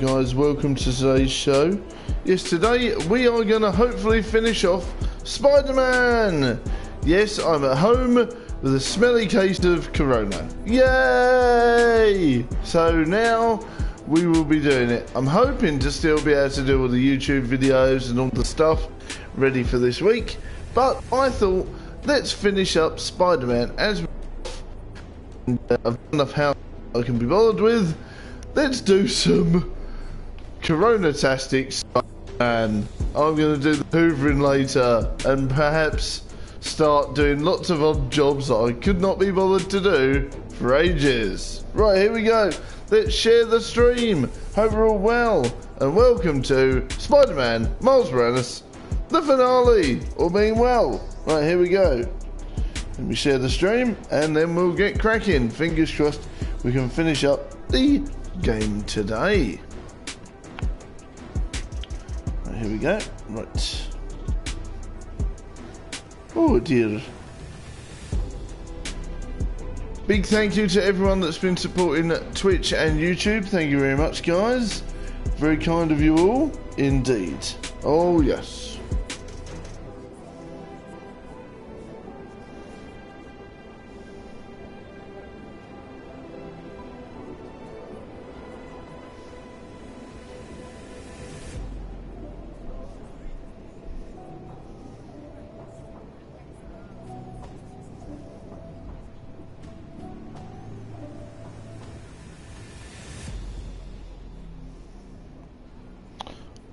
guys? Welcome to today's show. Yes, today we are going to hopefully finish off Spider-Man. Yes, I'm at home with a smelly case of Corona. Yay! So now we will be doing it. I'm hoping to still be able to do all the YouTube videos and all the stuff ready for this week. But I thought, let's finish up Spider-Man as I've enough how I can be bothered with. Let's do some Corona tastics and I'm going to do the hoovering later and perhaps start doing lots of odd jobs that I could not be bothered to do for ages. Right, here we go. Let's share the stream. Hope you're all well and welcome to Spider-Man Miles Morales, the finale, all being well. Right, here we go. Let me share the stream and then we'll get cracking. Fingers crossed we can finish up the game today. Here we go. Right. Oh dear. Big thank you to everyone that's been supporting Twitch and YouTube. Thank you very much, guys. Very kind of you all, indeed. Oh, yes.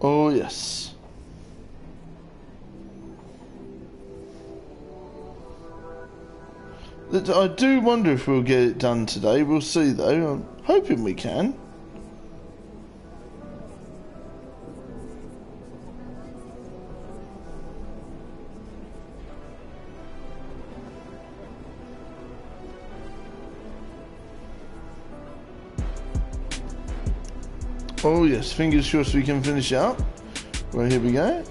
Oh, yes. I do wonder if we'll get it done today. We'll see, though. I'm hoping we can. Oh yes, fingers crossed we can finish up. Right, here we go.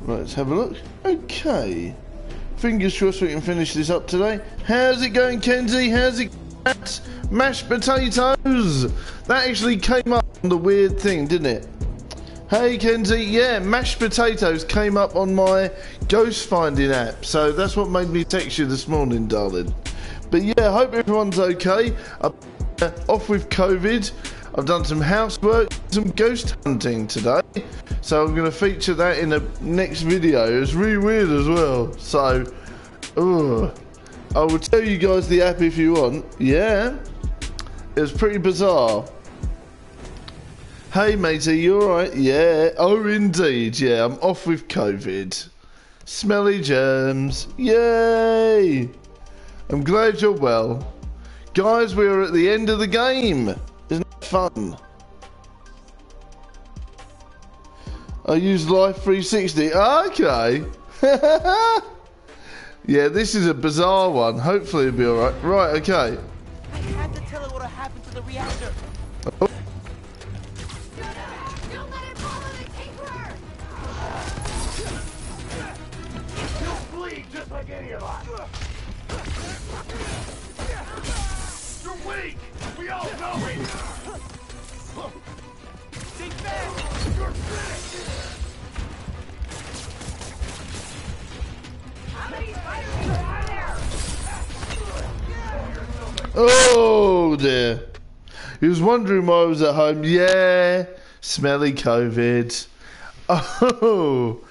Right, let's have a look. Okay. Fingers crossed we can finish this up today. How's it going, Kenzie? How's it going? Mashed potatoes! That actually came up on the weird thing, didn't it? Hey, Kenzie. Yeah, mashed potatoes came up on my ghost finding app. So that's what made me text you this morning, darling. But yeah, hope everyone's okay. Uh, off with COVID. I've done some housework, some ghost hunting today. So I'm going to feature that in the next video. It's really weird as well. So. I will tell you guys the app if you want. Yeah, It's pretty bizarre. Hey matey, you alright? Yeah. Oh indeed, yeah. I'm off with COVID. Smelly germs. Yay! I'm glad you're well. Guys, we're at the end of the game. Fun? I use Life 360. Okay. yeah, this is a bizarre one. Hopefully it'll be alright. Right, okay. I had to tell her what happened to the reactor. Oh dear. He was wondering why I was at home. Yeah, smelly COVID. Oh,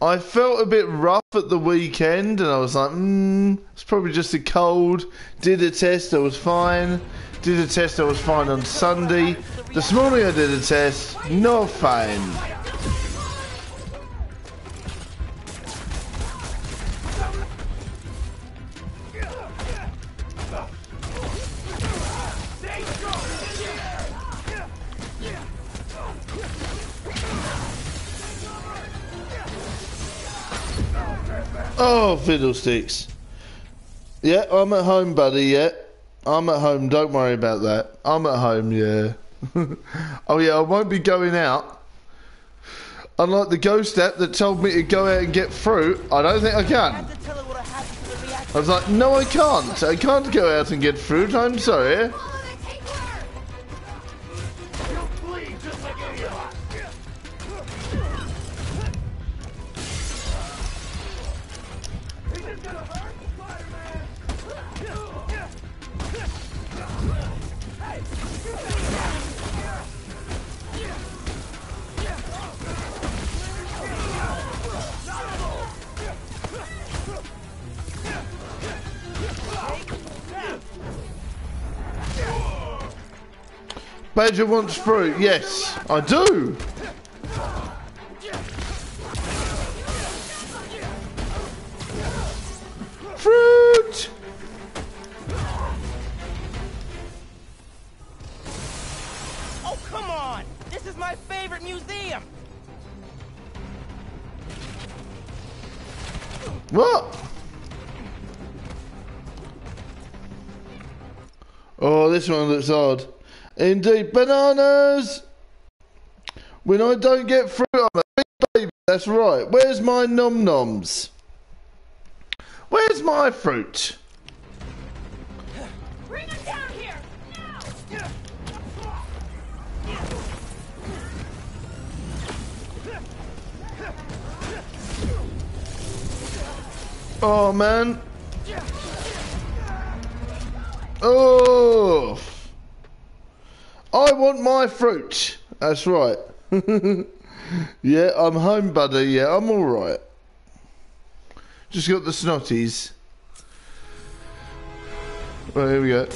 I felt a bit rough at the weekend, and I was like, hmm, it's probably just a cold. Did a test, I was fine. Did a test, I was fine on Sunday. This morning I did a test, not fine. Oh, fiddlesticks. Yeah, I'm at home, buddy. Yeah, I'm at home. Don't worry about that. I'm at home. Yeah. oh yeah, I won't be going out. Unlike the ghost app that told me to go out and get fruit, I don't think I can. had to tell her what happened to the reactor. I was like, no, I can't. I can't go out and get fruit. I'm sorry. Badger wants fruit. Yes, I do. Fruit. Oh, come on! This is my favorite museum! What? Oh, this one looks odd. Indeed, bananas. When I don't get fruit, I'm a big baby. That's right. Where's my nom noms? Where's my fruit? Bring him down here! Now! Oh man. Oh. I want my fruit. That's right. yeah, I'm home, buddy. Yeah, I'm all right. Just got the snotties. Right, here we go.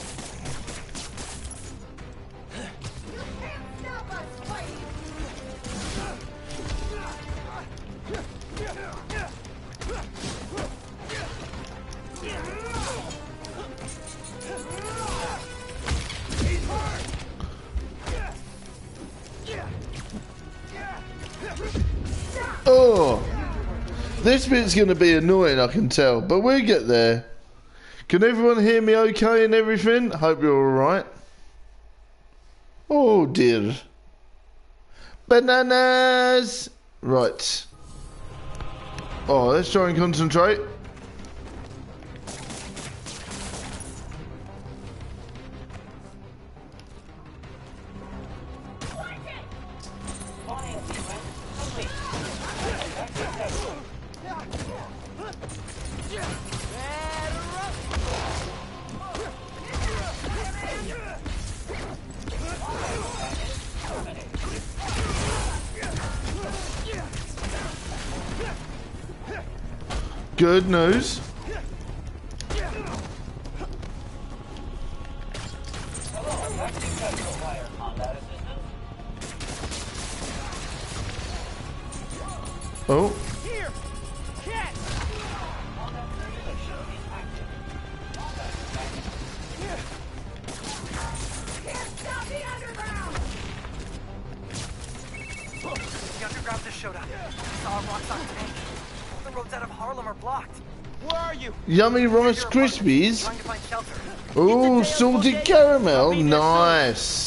Bit's going to be annoying, I can tell, but we'll get there. Can everyone hear me okay and everything? Hope you're all right. Oh dear. Bananas. Right. Oh, let's try and concentrate. Good news. Yummy Rice Krispies. Trying to find shelter. Oh, salted caramel. I'll be there soon. We'll Nice.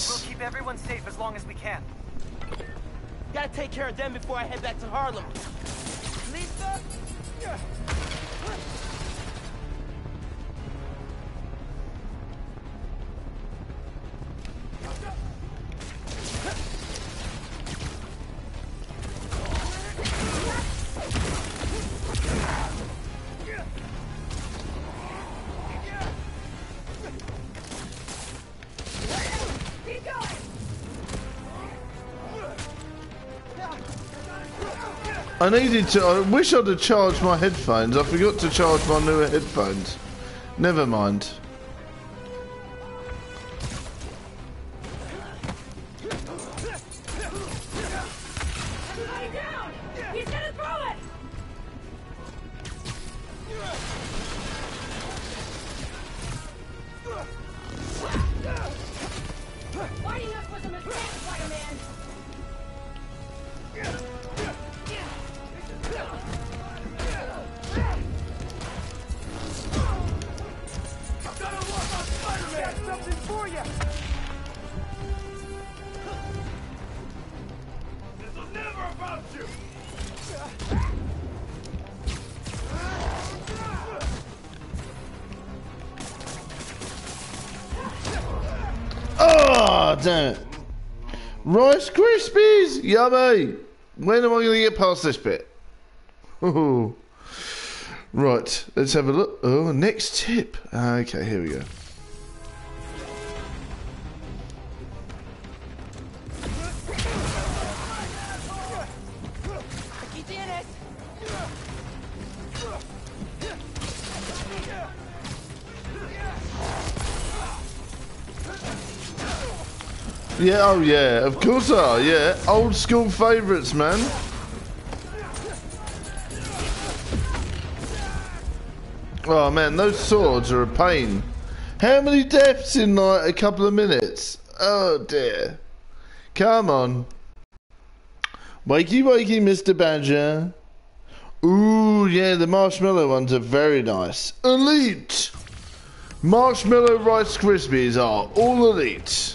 I needed to. I wish I'd have charged my headphones. I forgot to charge my newer headphones. Never mind. Krispies! When am I going to get past this bit? Ooh. Right, let's have a look. Oh, next tip. Ah, okay, here we go. Yeah, oh yeah, of course they are, yeah. Old school favourites, man. Oh man, those swords are a pain. How many deaths in like a couple of minutes? Oh dear. Come on. Wakey wakey, Mr. Badger. Ooh, yeah, the marshmallow ones are very nice. Elite! Marshmallow Rice Krispies are all elite.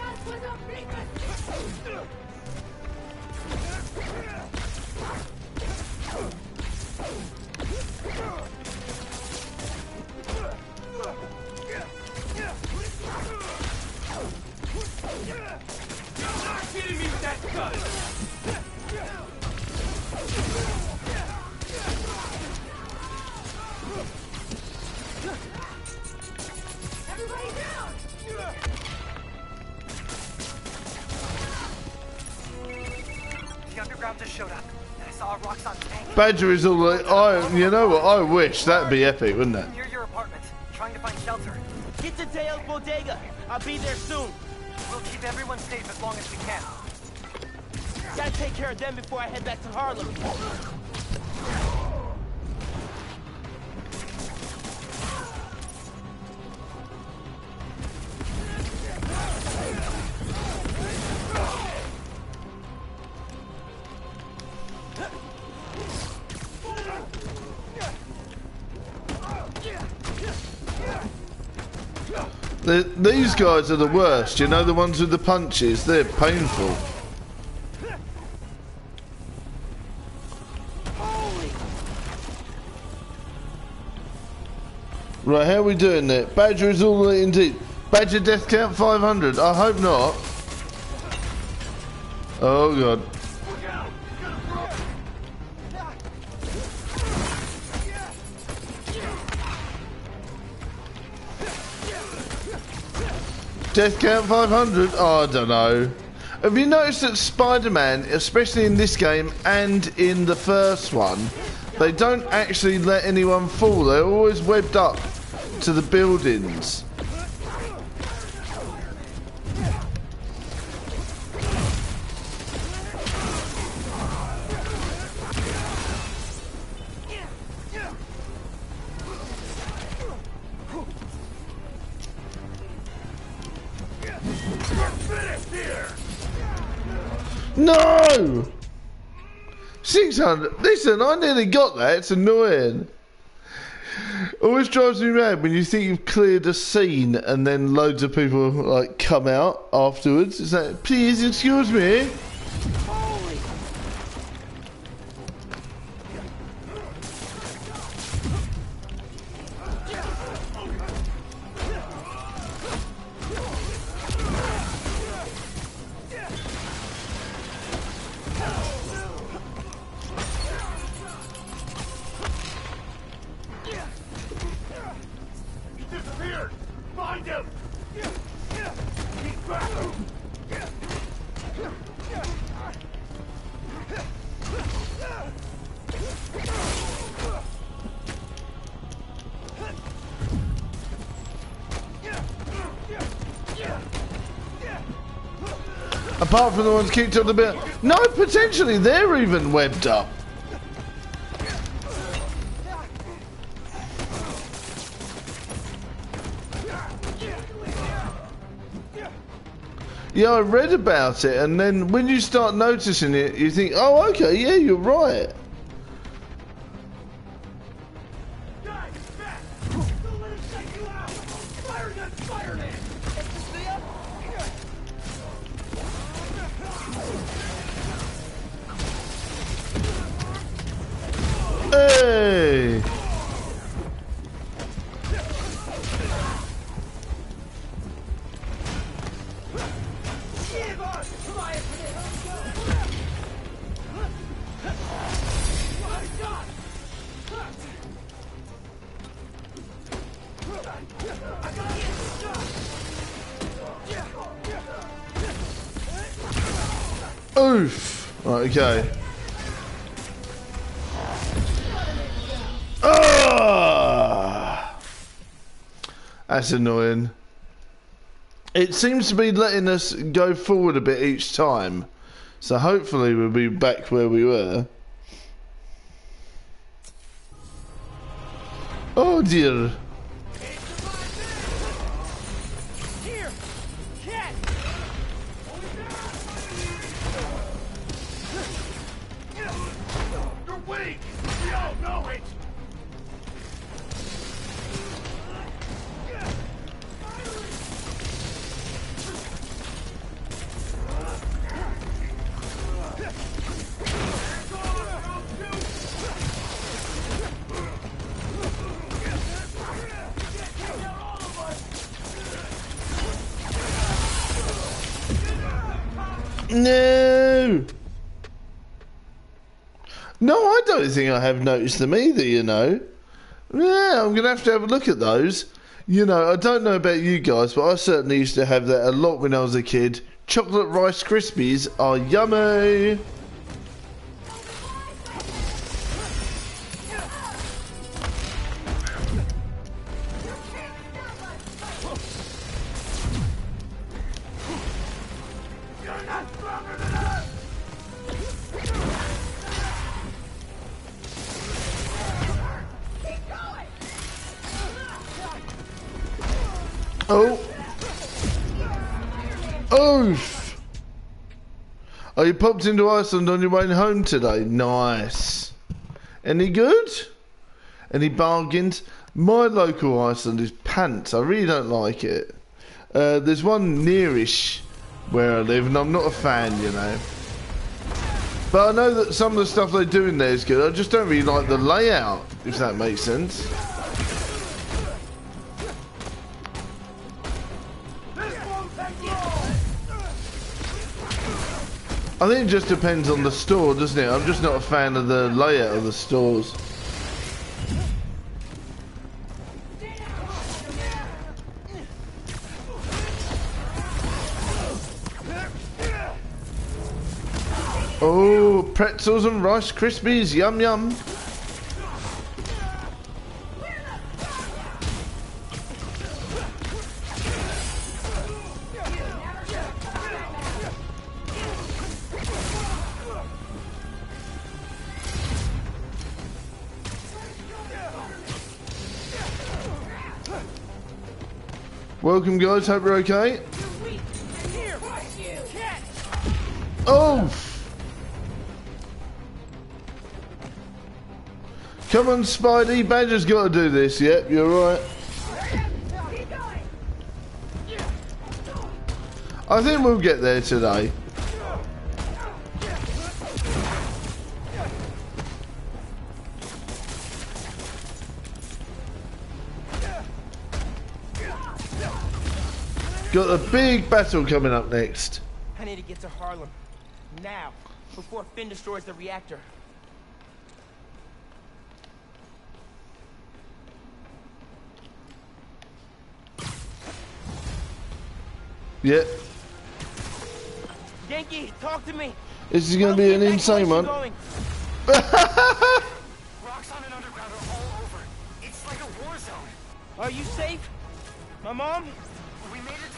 Badger is all like, I, you know what, I wish that'd be epic, wouldn't it? near your apartment, trying to find shelter. Get to Dale's bodega. I'll be there soon. We'll keep everyone safe as long as we can. Gotta take care of them before I head back to Harlem. The, these guys are the worst, you know, the ones with the punches, they're painful. Right, how are we doing there? Badger is all elite indeed. Badger death count 500. I hope not. Oh god. Death count 500? Oh, I don't know. Have you noticed that Spider-Man, especially in this game and in the first one, they don't actually let anyone fall. They're always webbed up to the buildings. No! 600. Listen, I nearly got that. It's annoying. Always drives me mad when you think you've cleared a scene and then loads of people like come out afterwards. It's like, please excuse me. Apart from the ones kicked up the bit. No, potentially they're even webbed up. Yeah, I read about it, and then when you start noticing it, you think, oh, okay, yeah, you're right. Okay. Ah! That's annoying. It seems to be letting us go forward a bit each time. So hopefully we'll be back where we were. Oh dear. I I have noticed them either, you know. Yeah, I'm going to have to have a look at those. You know, I don't know about you guys, but I certainly used to have that a lot when I was a kid. Chocolate Rice Krispies are yummy! Oh! Oof! Oh, you popped into Iceland on your way home today. Nice. Any good? Any bargains? My local Iceland is pants. I really don't like it. Uh, there's one nearish where I live, and I'm not a fan, you know. But I know that some of the stuff they do in there is good. I just don't really like the layout, if that makes sense. I think it just depends on the store, doesn't it? I'm just not a fan of the layout of the stores. Oh, pretzels and Rice Krispies, yum yum. Welcome guys, hope you're okay. Oh! Come on, Spidey. Badger's got to do this. Yep, you're right. I think we'll get there today. Got a big battle coming up next. I need to get to Harlem. Now. Before Phin destroys the reactor. Yep. Ganke, talk to me! This is going to be an insane one. Rocks on and underground are all over. It's like a war zone. Are you safe? My mom?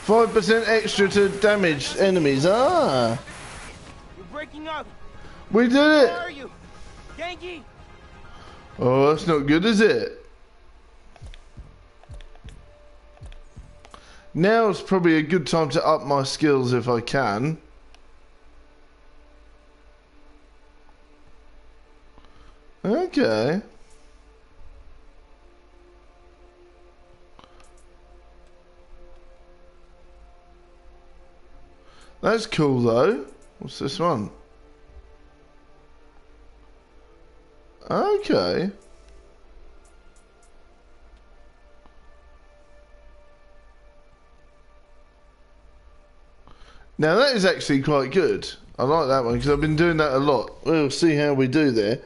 We made it. Five percent extra to damage enemies. Ah, You're breaking up. we did Where it. are you? Ganke! Oh, that's not good, is it? Now's probably a good time to up my skills if I can. Okay. That's cool though. What's this one? Okay. Now that is actually quite good. I like that one because I've been doing that a lot. We'll see how we do there.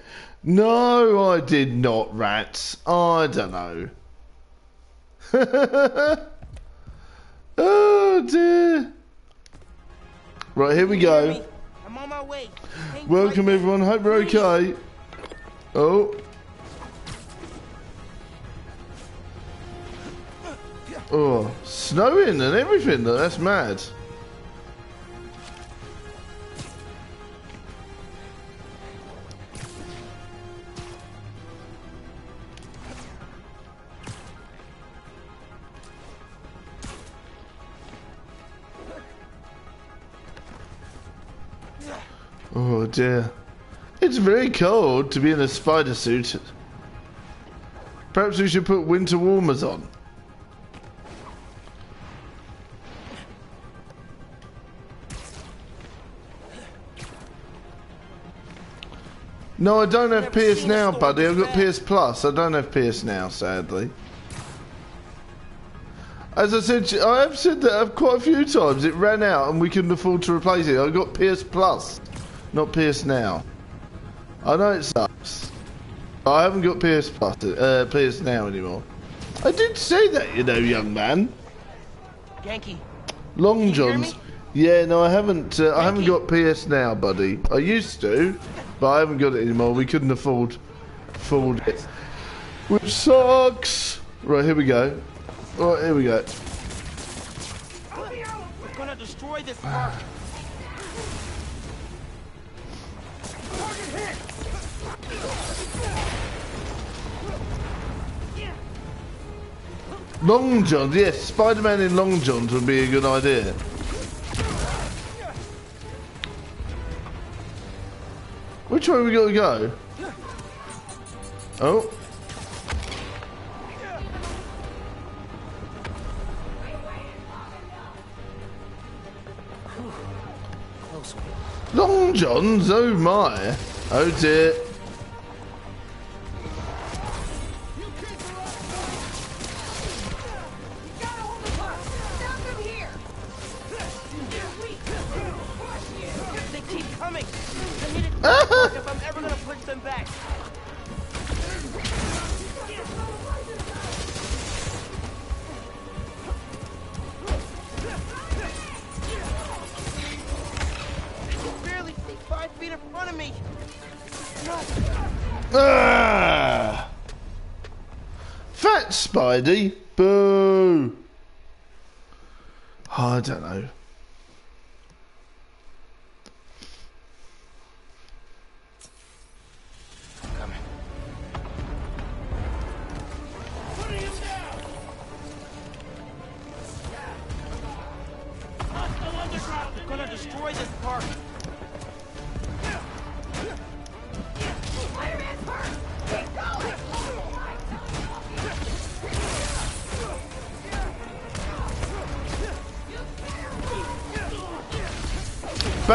No, I did not, rats. I don't know. oh dear. Right, here we go. I'm on my way. Hang Welcome everyone, hope you're okay. Oh. Oh, snowing and everything, though, that's mad. Dear. It's very cold to be in a spider suit. Perhaps we should put winter warmers on. No, I don't have PS Now, buddy. I've got. PS Plus. I don't have PS Now, sadly. As I said, I have said that quite a few times. It ran out and we couldn't afford to replace it. I got PS Plus, not PS Now. I know it sucks. I haven't got PS Plus, uh, PS Now anymore. I did say that, you know, young man. Yankee, Long Johns. Yeah, no, I haven't. Uh, I haven't got PS Now, buddy. I used to, but I haven't got it anymore. We couldn't afford afford it, which sucks. Right, here we go. Right, here we go. we're gonna destroy this park. Long Johns, yes, Spider-Man in Long Johns would be a good idea. Which way we got to go? Oh. Long Johns, oh my. Oh dear.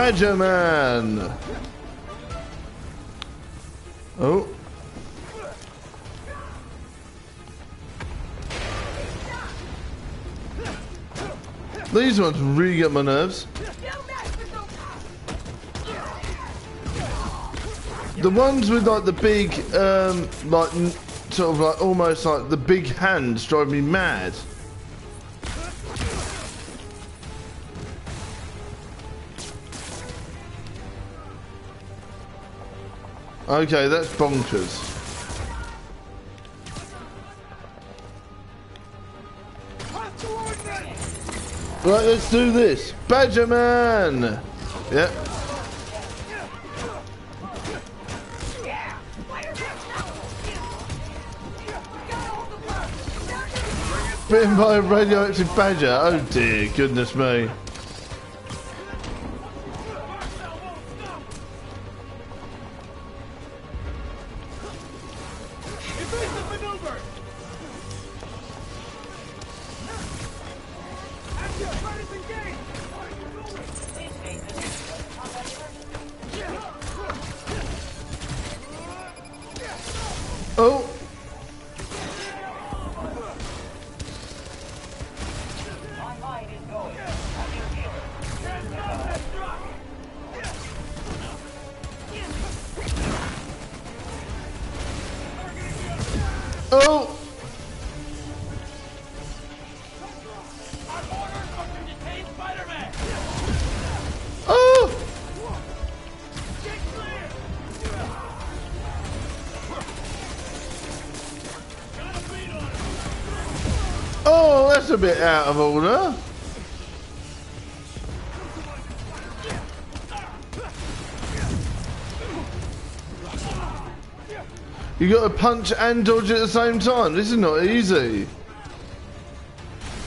Man! Oh. These ones really get my nerves. The ones with like the big, um, like sort of like almost like the big hands drive me mad. Okay, that's bonkers. Right, let's do this. Badger Man! Yep. Bitten by a radioactive badger. Oh dear, goodness me. Bit out of order. You got to punch and dodge at the same time. This is not easy.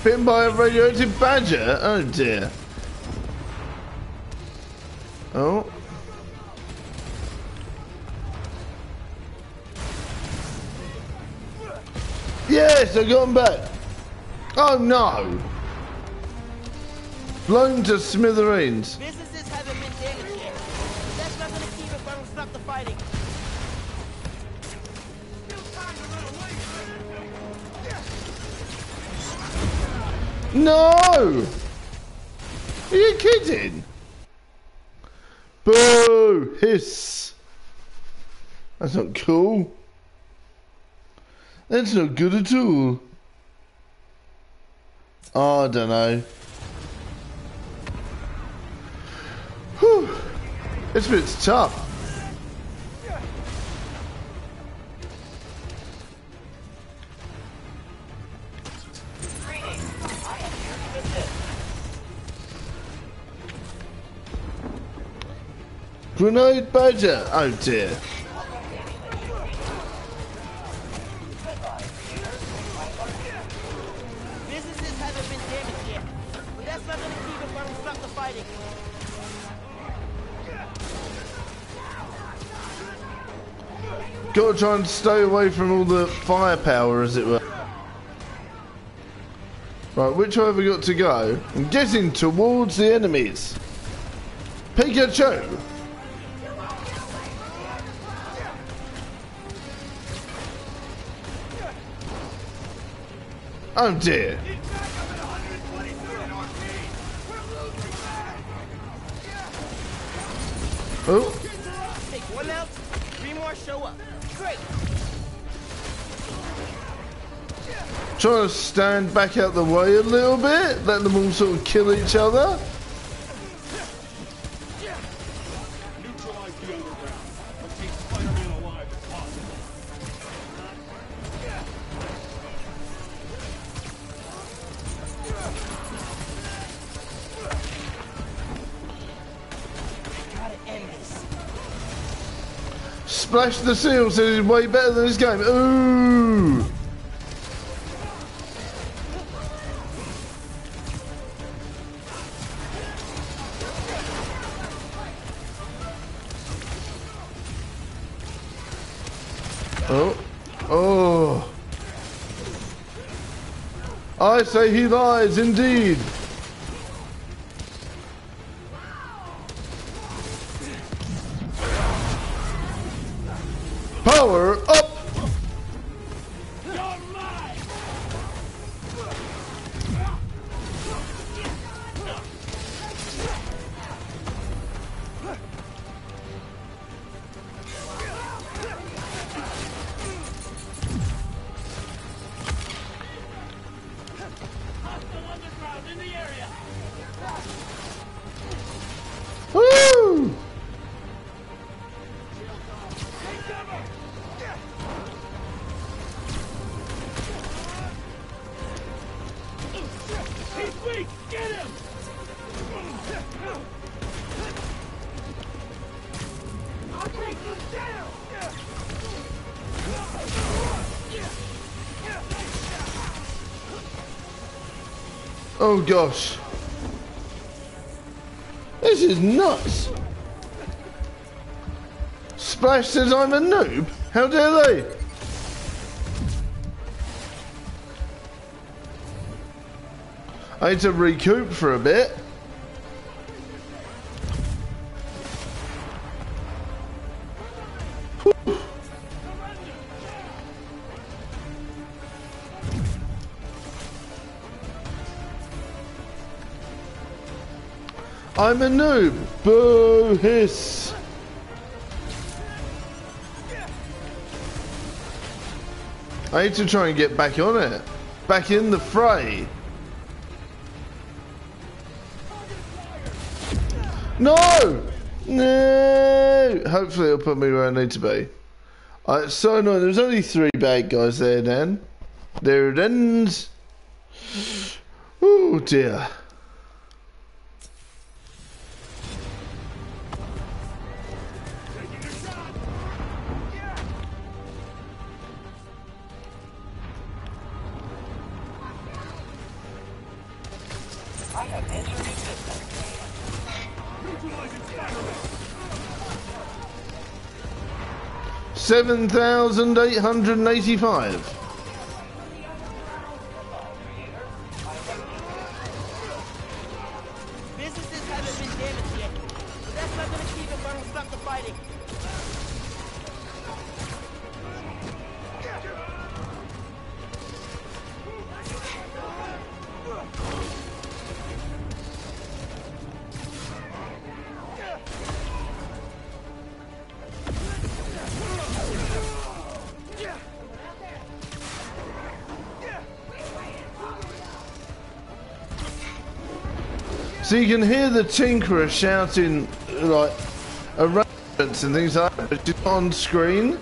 Bitten by a radioactive badger? Oh dear. Oh. Yes, I got him back. Oh no. Blown to smithereens. Businesses haven't been damaged yet. That's not gonna keep it from stop the fighting. No! Are you kidding? Boo! Hiss! That's not cool. That's not good at all. Oh, I don't know. Whew. This bit's tough. Grenade badger! Oh dear. Gotta try and stay away from all the firepower, as it were. Right, which way have we got to go? I'm getting towards the enemies. Pikachu! Oh dear. Oh, trying to stand back out the way a little bit, let them all sort of kill each other. Splash the seal says he's way better than this game. Ooh! I say he lies indeed. Oh gosh. This is nuts. Splash says I'm a noob. How dare they? I need to recoup for a bit. I'm a noob. Boo hiss. I need to try and get back on it. Back in the fray. No! No! Hopefully it'll put me where I need to be. Uh, so annoying. There's only three bad guys there, Dan. There it ends. Oh dear. 7,885. So you can hear the Tinkerer shouting like arrangements and things like that, but she's on screen.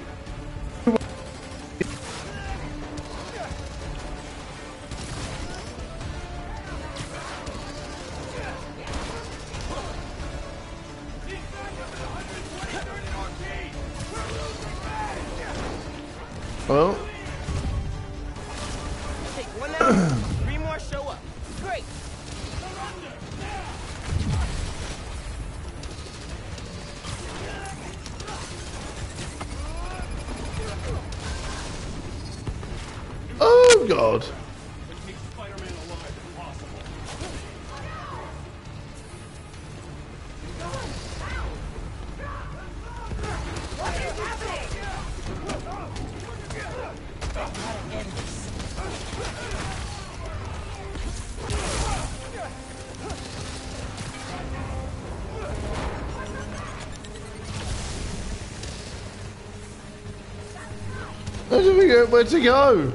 Don't figure out where to go.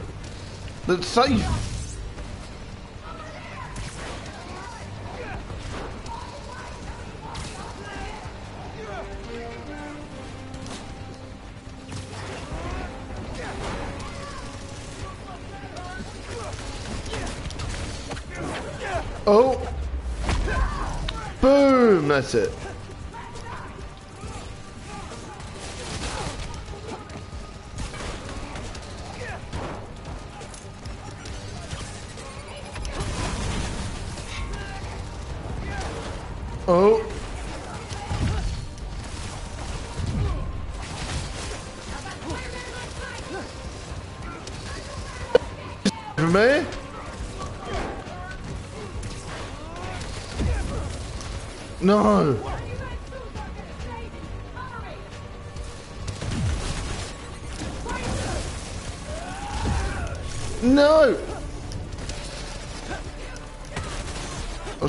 That's safe.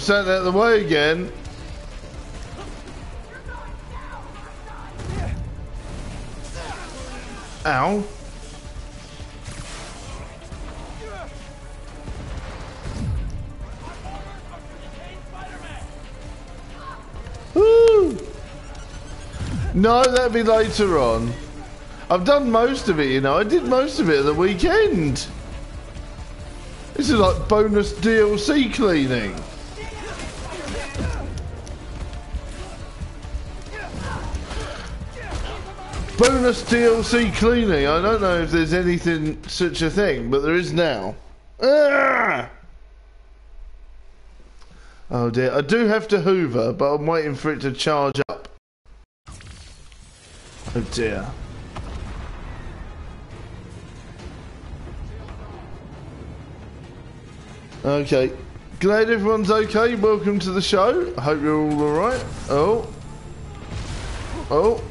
Sent that the way again. Ow. Woo. No, that'd be later on. I've done most of it, you know. I did most of it at the weekend. This is like bonus DLC cleaning. Bonus DLC cleaning. I don't know if there's anything such a thing, but there is now. Ah! Oh dear. I do have to hoover, but I'm waiting for it to charge up. Oh dear. Okay. Glad everyone's okay. Welcome to the show. I hope you're all alright. Oh. Oh.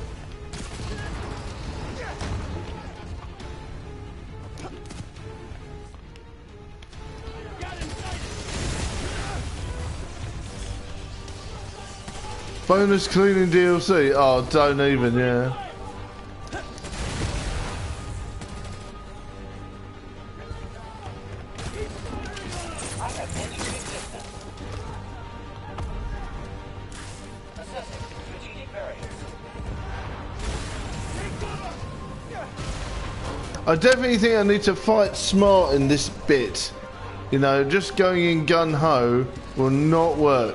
Bonus cleaning DLC? Oh, don't even, yeah. I definitely think I need to fight smart in this bit. You know, just going in gun ho will not work.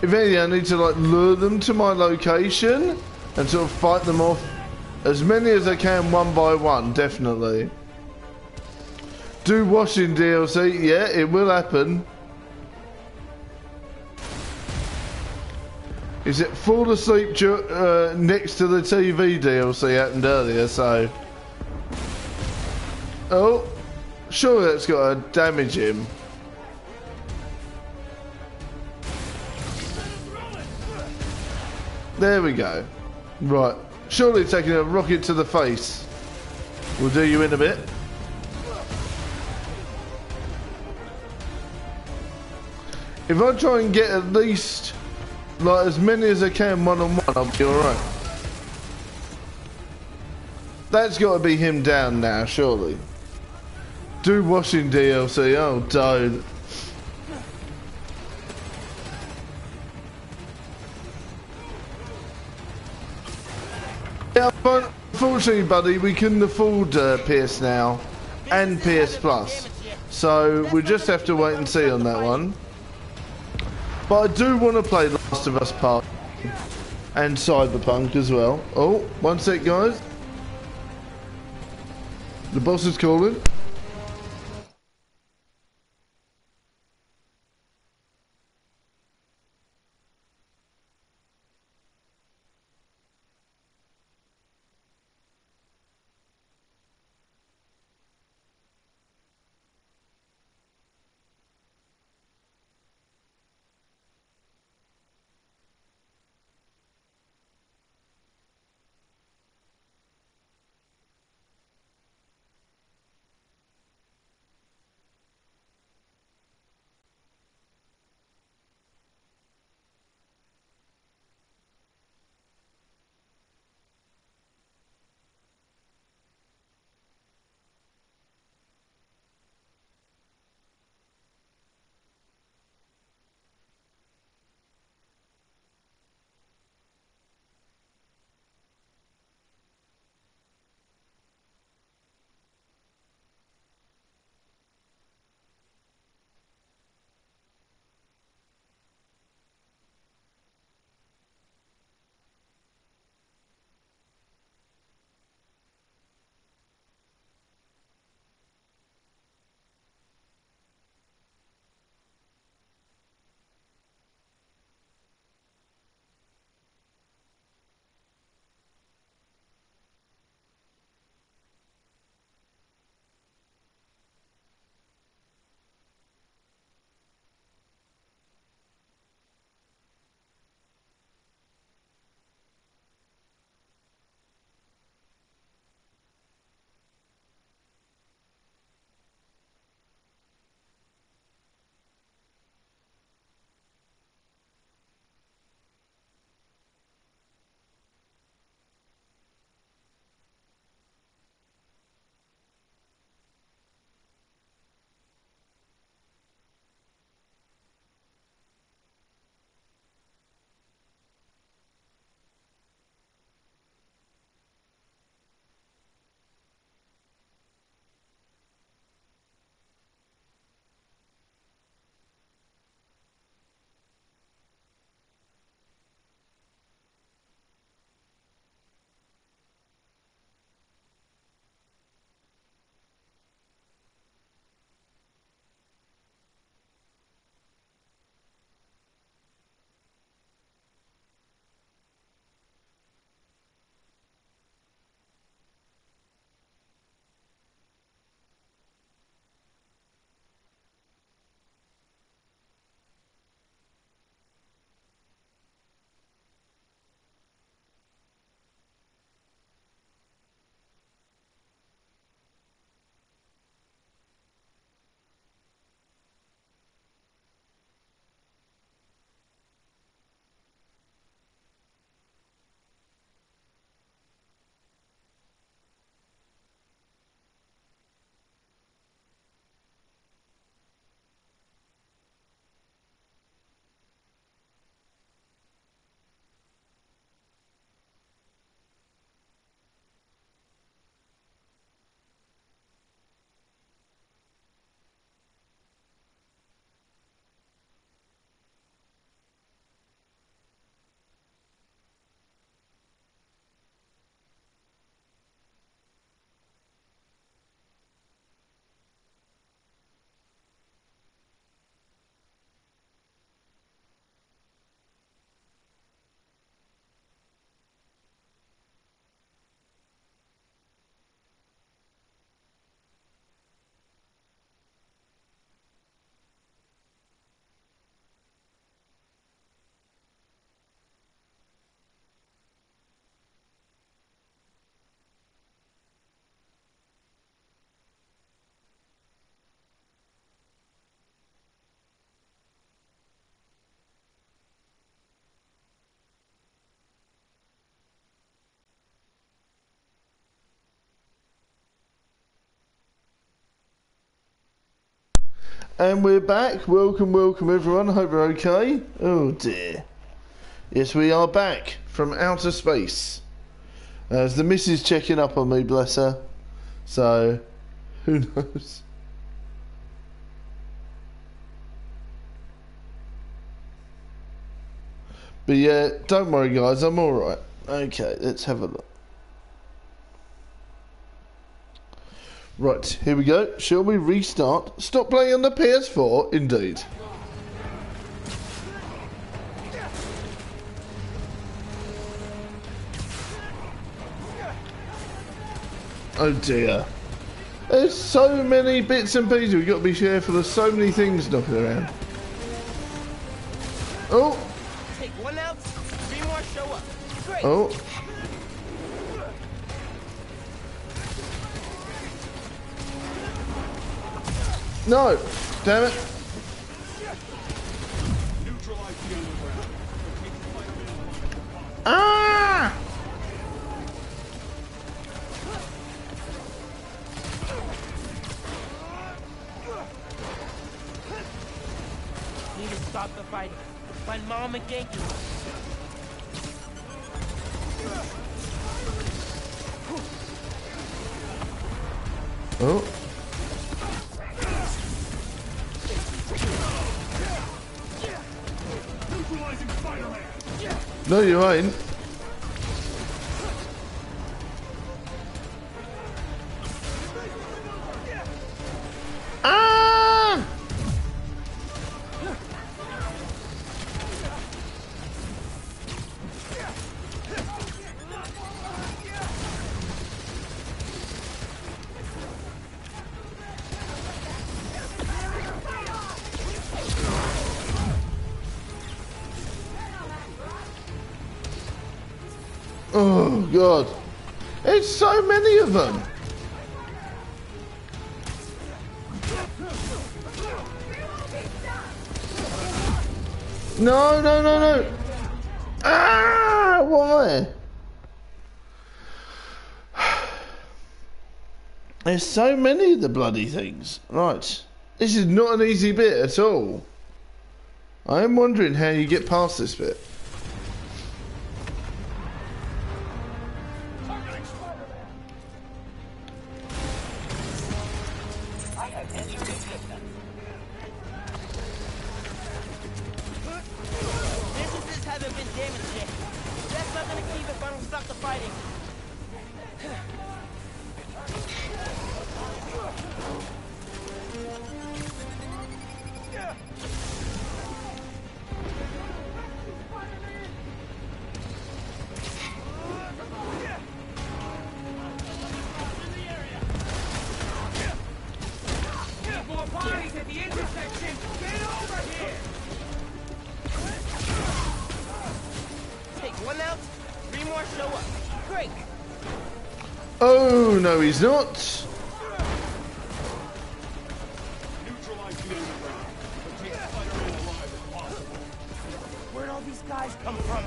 If anything, I need to like lure them to my location and sort of fight them off as many as I can one by one, definitely. Do washing DLC, yeah, it will happen. Is it fall asleep uh, next to the TV DLC happened earlier, so... Oh, sure that's got to damage him. There we go. Right. Surely taking a rocket to the face will do you in a bit. If I try and get at least like as many as I can one on one, I'll be alright. That's got to be him down now, surely. Do washing DLC. Oh, don't. Unfortunately, buddy, we couldn't afford uh, PS Now and PS Plus. So we just have to wait and see on that one. But I do want to play Last of Us Part and Cyberpunk as well. Oh, one sec, guys. The boss is calling. And we're back. Welcome, welcome everyone. Hope you're okay. Oh dear. Yes, we are back from outer space. As the missus checking up on me, bless her. So, who knows? But yeah, don't worry guys, I'm alright. Okay, let's have a look. Right, here we go. Shall we restart? Stop playing on the PS4? Indeed. Oh dear. There's so many bits and pieces. We've got to be careful. There's so many things knocking around. Oh, Take one out, three more show up. Great. oh. No! Damn it! Neutralize the underground. Take Spider-Man alive if possible. Ah! Need to stop the fighting. Find mom and Ganke. Oh. No, you ain't. God. It's so many of them. No, no, no, no. Ah, why? There's so many of the bloody things. Right. This is not an easy bit at all. I am wondering how you get past this bit. Oh, no, he's not. Neutralize the underground. But take Spider-Man alive if possible. Where'd all these guys come from?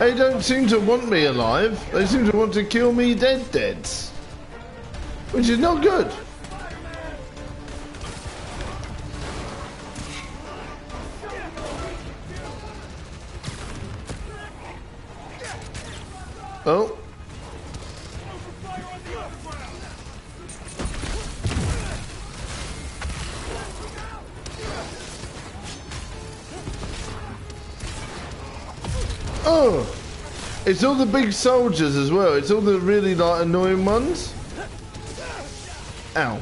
They don't seem to want me alive. They seem to want to kill me dead dead. Which is not good. It's all the big soldiers as well. It's all the really like annoying ones. Ow.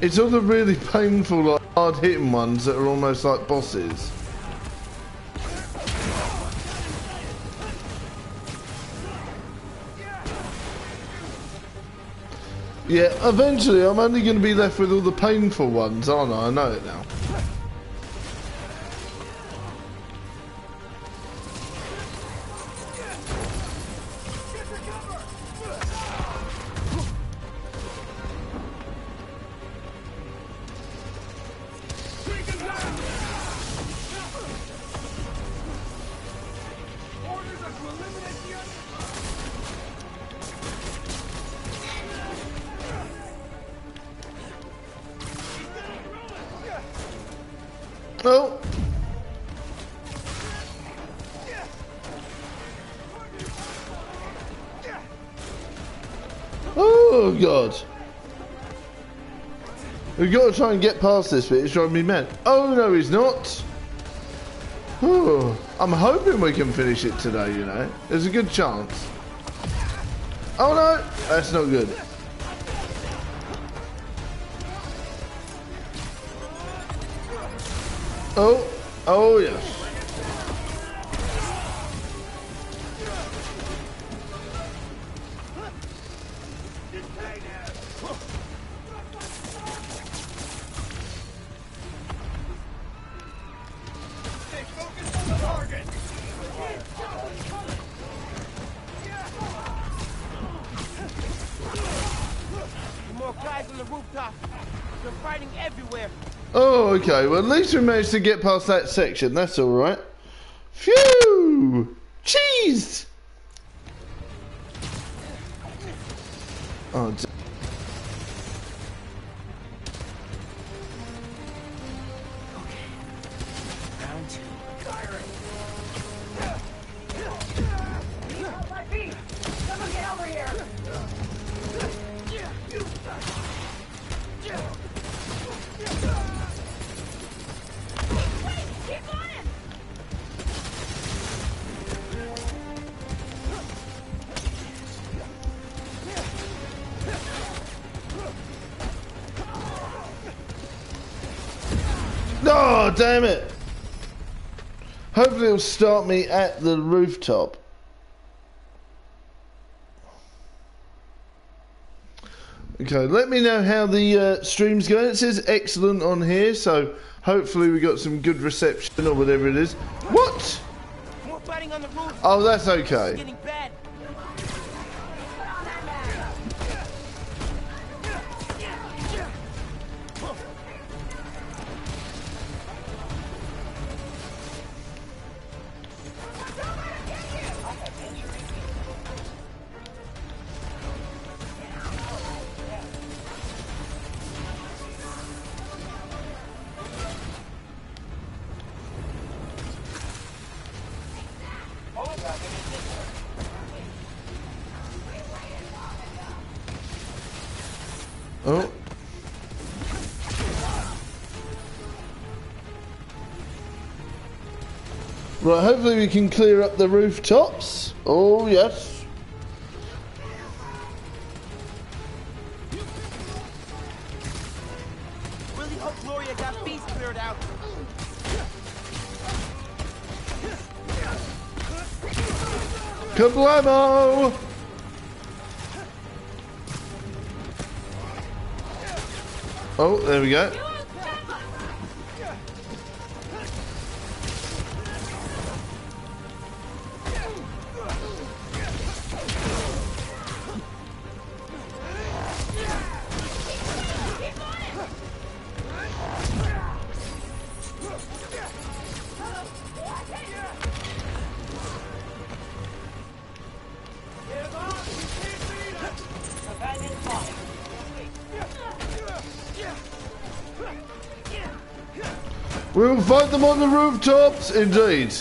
It's all the really painful, like hard hitting ones that are almost like bosses. Yeah, eventually I'm only going to be left with all the painful ones, aren't I? I know it now. We've got to try and get past this bit. It's driving me mad. Oh no, he's not. Oh, I'm hoping we can finish it today. You know, there's a good chance. Oh no, that's not good. Oh, oh yes. Okay. Well, at least we managed to get past that section. That's all right. Phew! Cheese! Oh, Damn it! Hopefully it'll start me at the rooftop. Okay, let me know how the uh, stream's going. It says excellent on here, so hopefully we got some good reception or whatever it is. What? More fighting on the roof. Oh, that's okay. We can clear up the rooftops. Oh, yes. Really hope Gloria got beast cleared out. Kablamo! Oh, there we go. Them on the rooftops, indeed.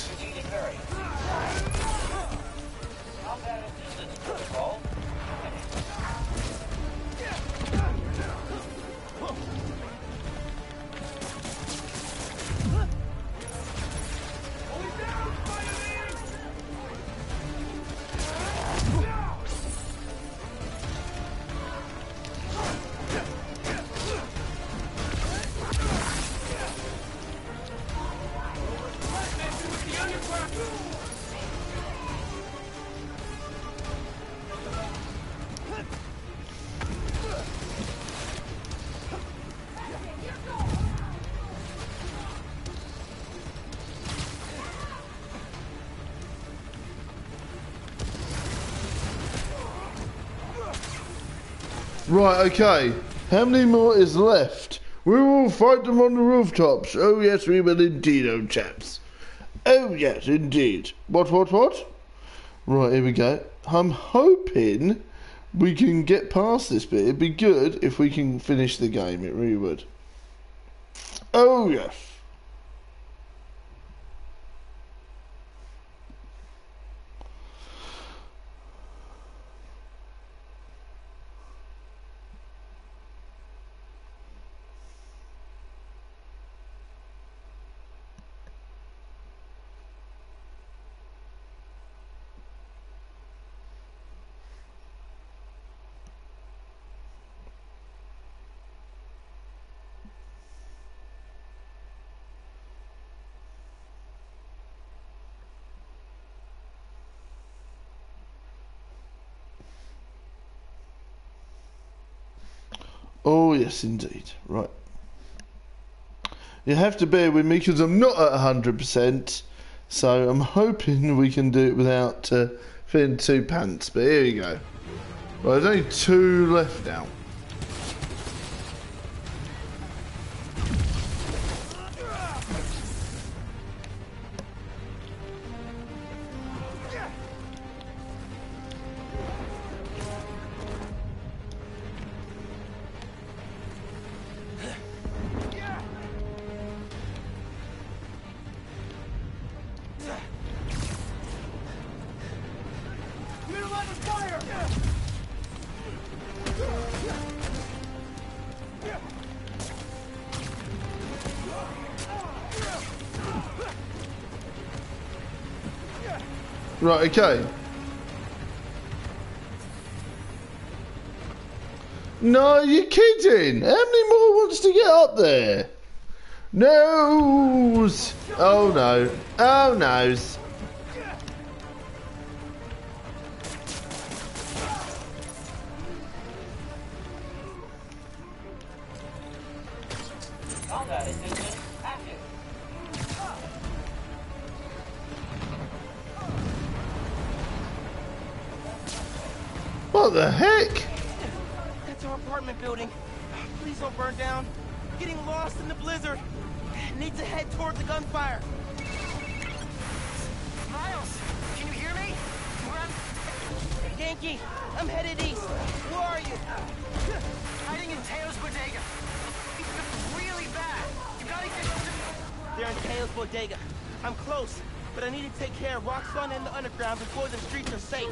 Right, okay. How many more is left? We will fight them on the rooftops. Oh, yes, we will indeed, old chaps. Oh, yes, indeed. What, what, what? Right, here we go. I'm hoping we can get past this bit. It'd be good if we can finish the game. It really would. Oh, yes. Yes, indeed. Right. You have to bear with me because I'm not at 100%, so I'm hoping we can do it without uh, feeling too pants. But here we go. Right, there's only two left now. Okay. No, you're kidding. How many more wants to get up there? Noes. Oh no. Oh noes. Don't down. Getting lost in the blizzard. Need to head toward the gunfire. Miles, can you hear me? We're on- Ganke, I'm headed east. Where are you? hiding in Teo's bodega. It's really bad. You gotta get... They're in Teo's bodega. I'm close, but I need to take care of Roxxon and the underground before the streets are safe.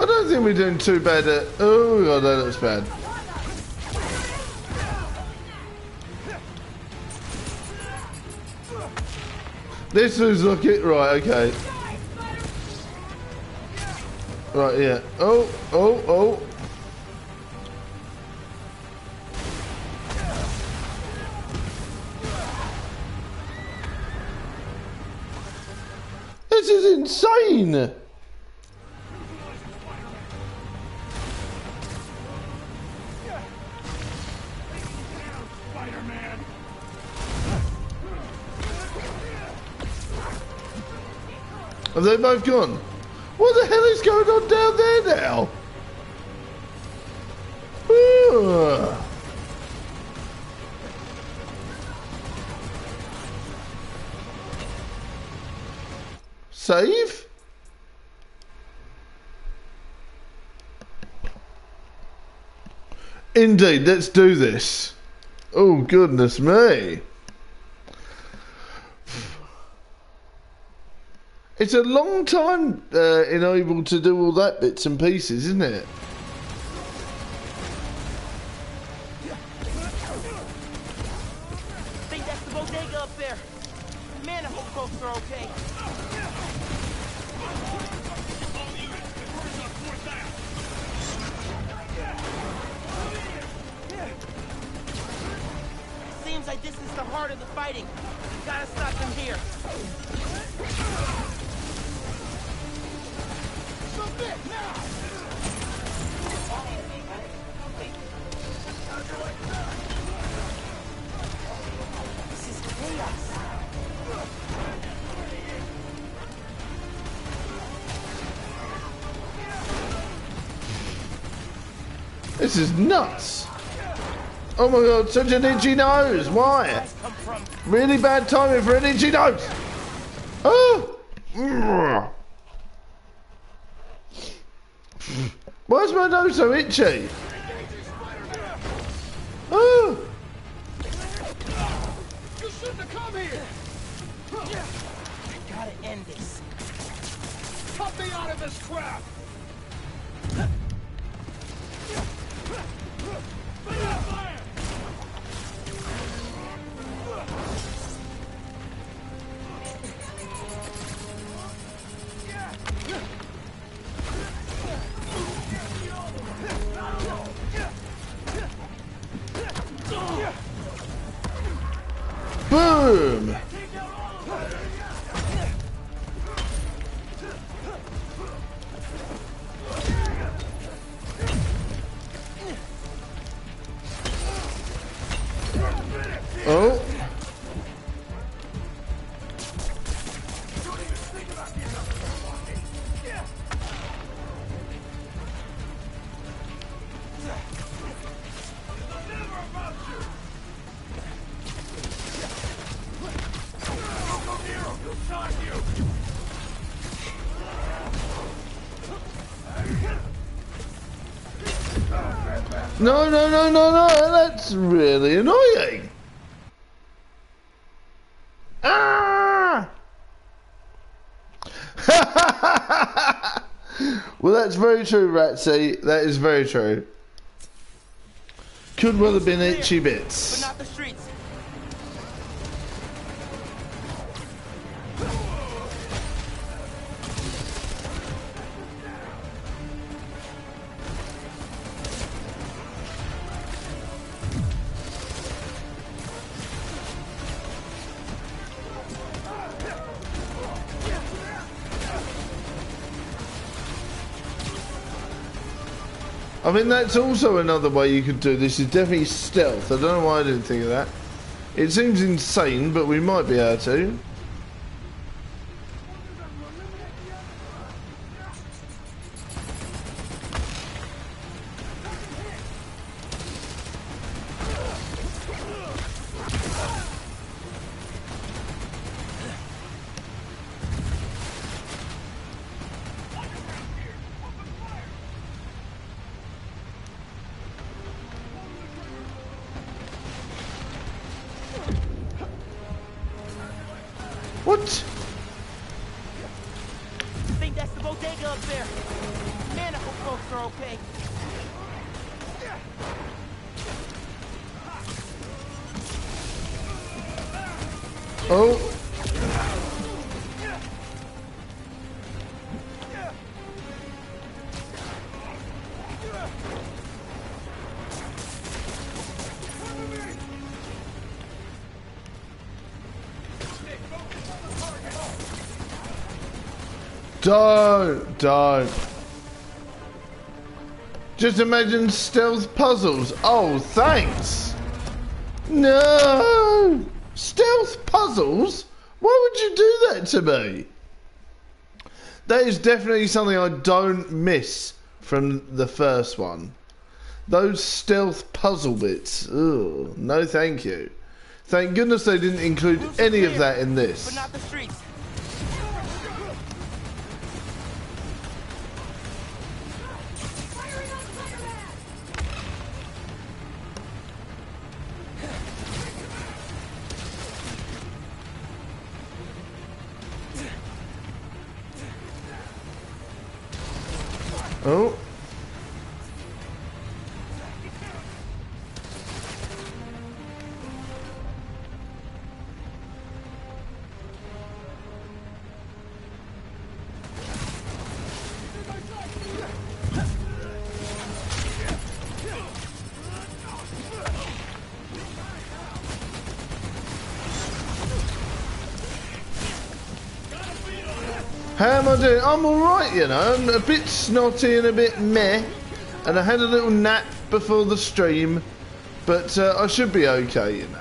I don't think we're doing too bad at. Oh god, that looks bad. This is look it right. Okay. Right. Yeah. Oh. Oh. Oh. Have they both gone? What the hell is going on down there now? Ugh. Save? Indeed, let's do this. Oh, goodness me. It's a long time uh, in able to do all that bits and pieces, isn't it? this is the heart of the fighting. Gotta stop them here. This is nuts. Oh my god, such an itchy nose. Why? Really bad timing for an itchy nose. Oh. Ah! Ugh. Why is my nose so itchy? Oh. You shouldn't have come here! gotta end this. Cut me out of this crap! No, no, no, no, no. That's really annoying. Ah! well, that's very true, Ratsy. That is very true. Could well have been itchy But bits. not the streets. I mean, that's also another way you could do this. Is definitely stealth. I don't know why I didn't think of that. It seems insane, but we might be able to. Don't, don't. Just imagine stealth puzzles. Oh, thanks. No! Stealth puzzles? Why would you do that to me? That is definitely something I don't miss from the first one. Those stealth puzzle bits. Ugh, no thank you. Thank goodness they didn't include any of that in this. I'm alright, you know. I'm a bit snotty and a bit meh. And I had a little nap before the stream. But uh, I should be okay, you know.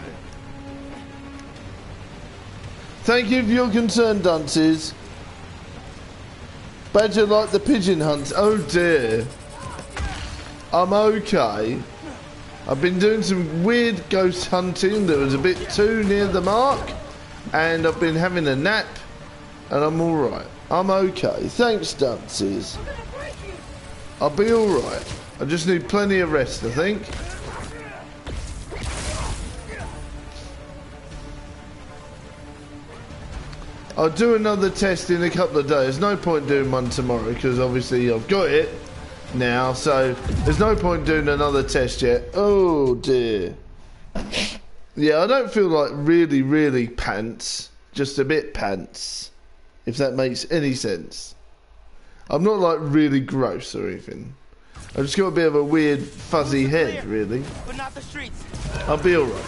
Thank you for your concern, dunces. Badger like the pigeon hunts. Oh dear. I'm okay. I've been doing some weird ghost hunting that was a bit too near the mark. And I've been having a nap. And I'm alright. I'm okay. Thanks, dunces. I'll be alright. I just need plenty of rest, I think. I'll do another test in a couple of days. No point doing one tomorrow because obviously I've got it now. So there's no point doing another test yet. Oh dear. Yeah, I don't feel like really, really pants. Just a bit pants. If that makes any sense. I'm not like really gross or anything. I've just got a bit of a weird fuzzy head, really. But not the streets. I'll be alright.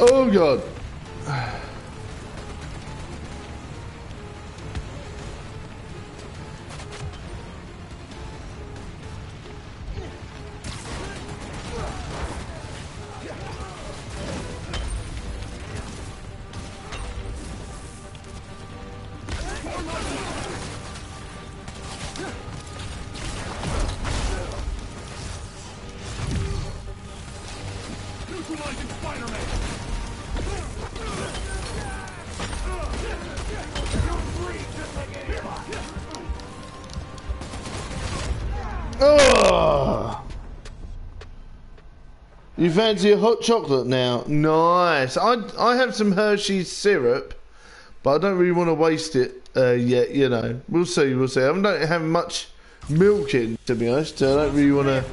Oh god. You fancy a hot chocolate now? Nice. I I have some Hershey's syrup, but I don't really want to waste it uh, yet. You know, we'll see. We'll see. I don't have much milk in, to be honest. So I don't really want to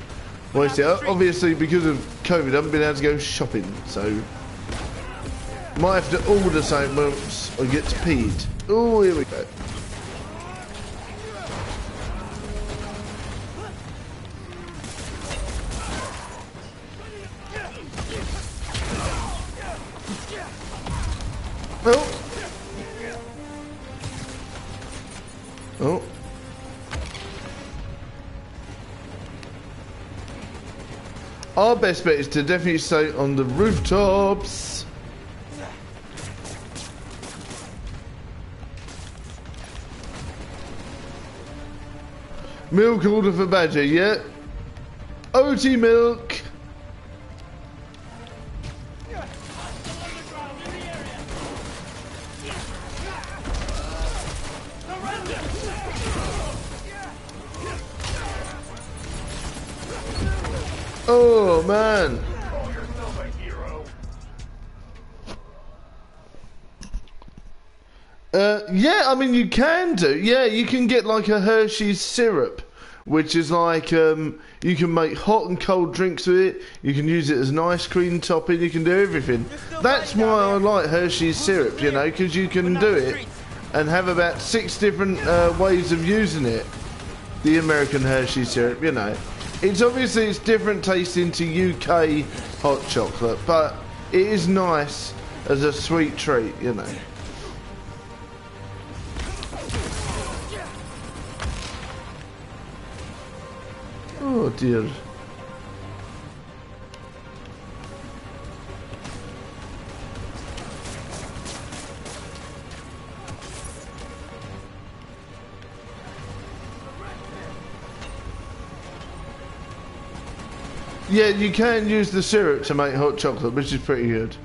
waste it. Obviously, because of COVID, I haven't been able to go shopping, so might have to order something once I get peed. Oh, here we best bet is to definitely stay on the rooftops. Milk order for Badger, yeah? OT milk. You can do. Yeah, you can get like a Hershey's syrup, which is like um, you can make hot and cold drinks with it. You can use it as an ice cream topping. You can do everything. That's why I like Hershey's syrup, you know, because you can do it and have about six different uh, ways of using it. The American Hershey syrup, you know. It's obviously it's different tasting to UK hot chocolate, but it is nice as a sweet treat, you know. Oh dear. Yeah, you can use the syrup to make hot chocolate, which is pretty good.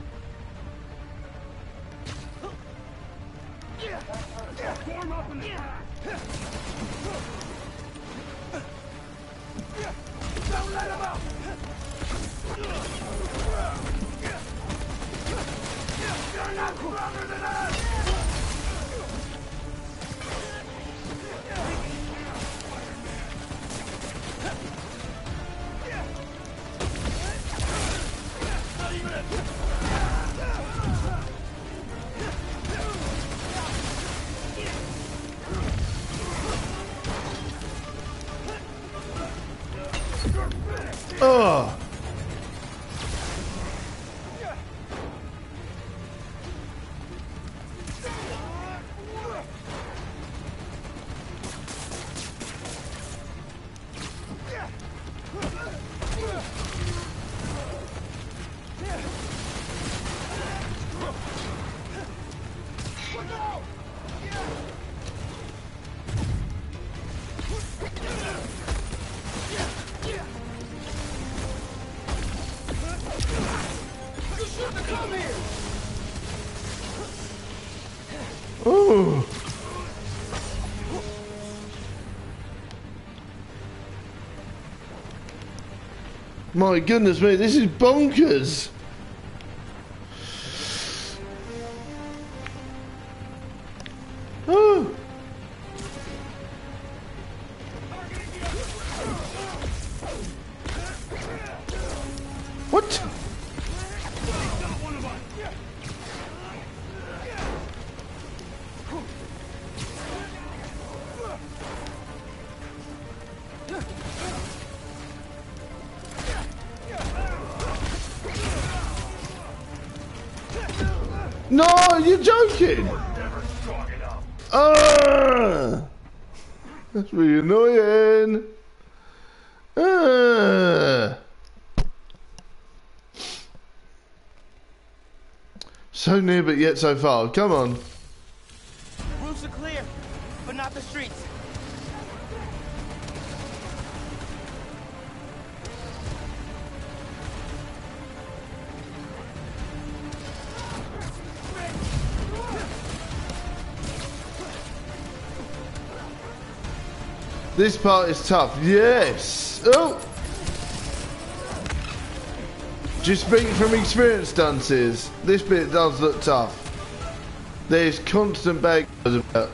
My goodness me, this is bonkers. You're joking. Ah, that's really annoying. Ah. So near, but yet so far. Come on. This part is tough. Yes. Oh. Just speaking from experience, Dunces, this bit does look tough. There's constant bag about.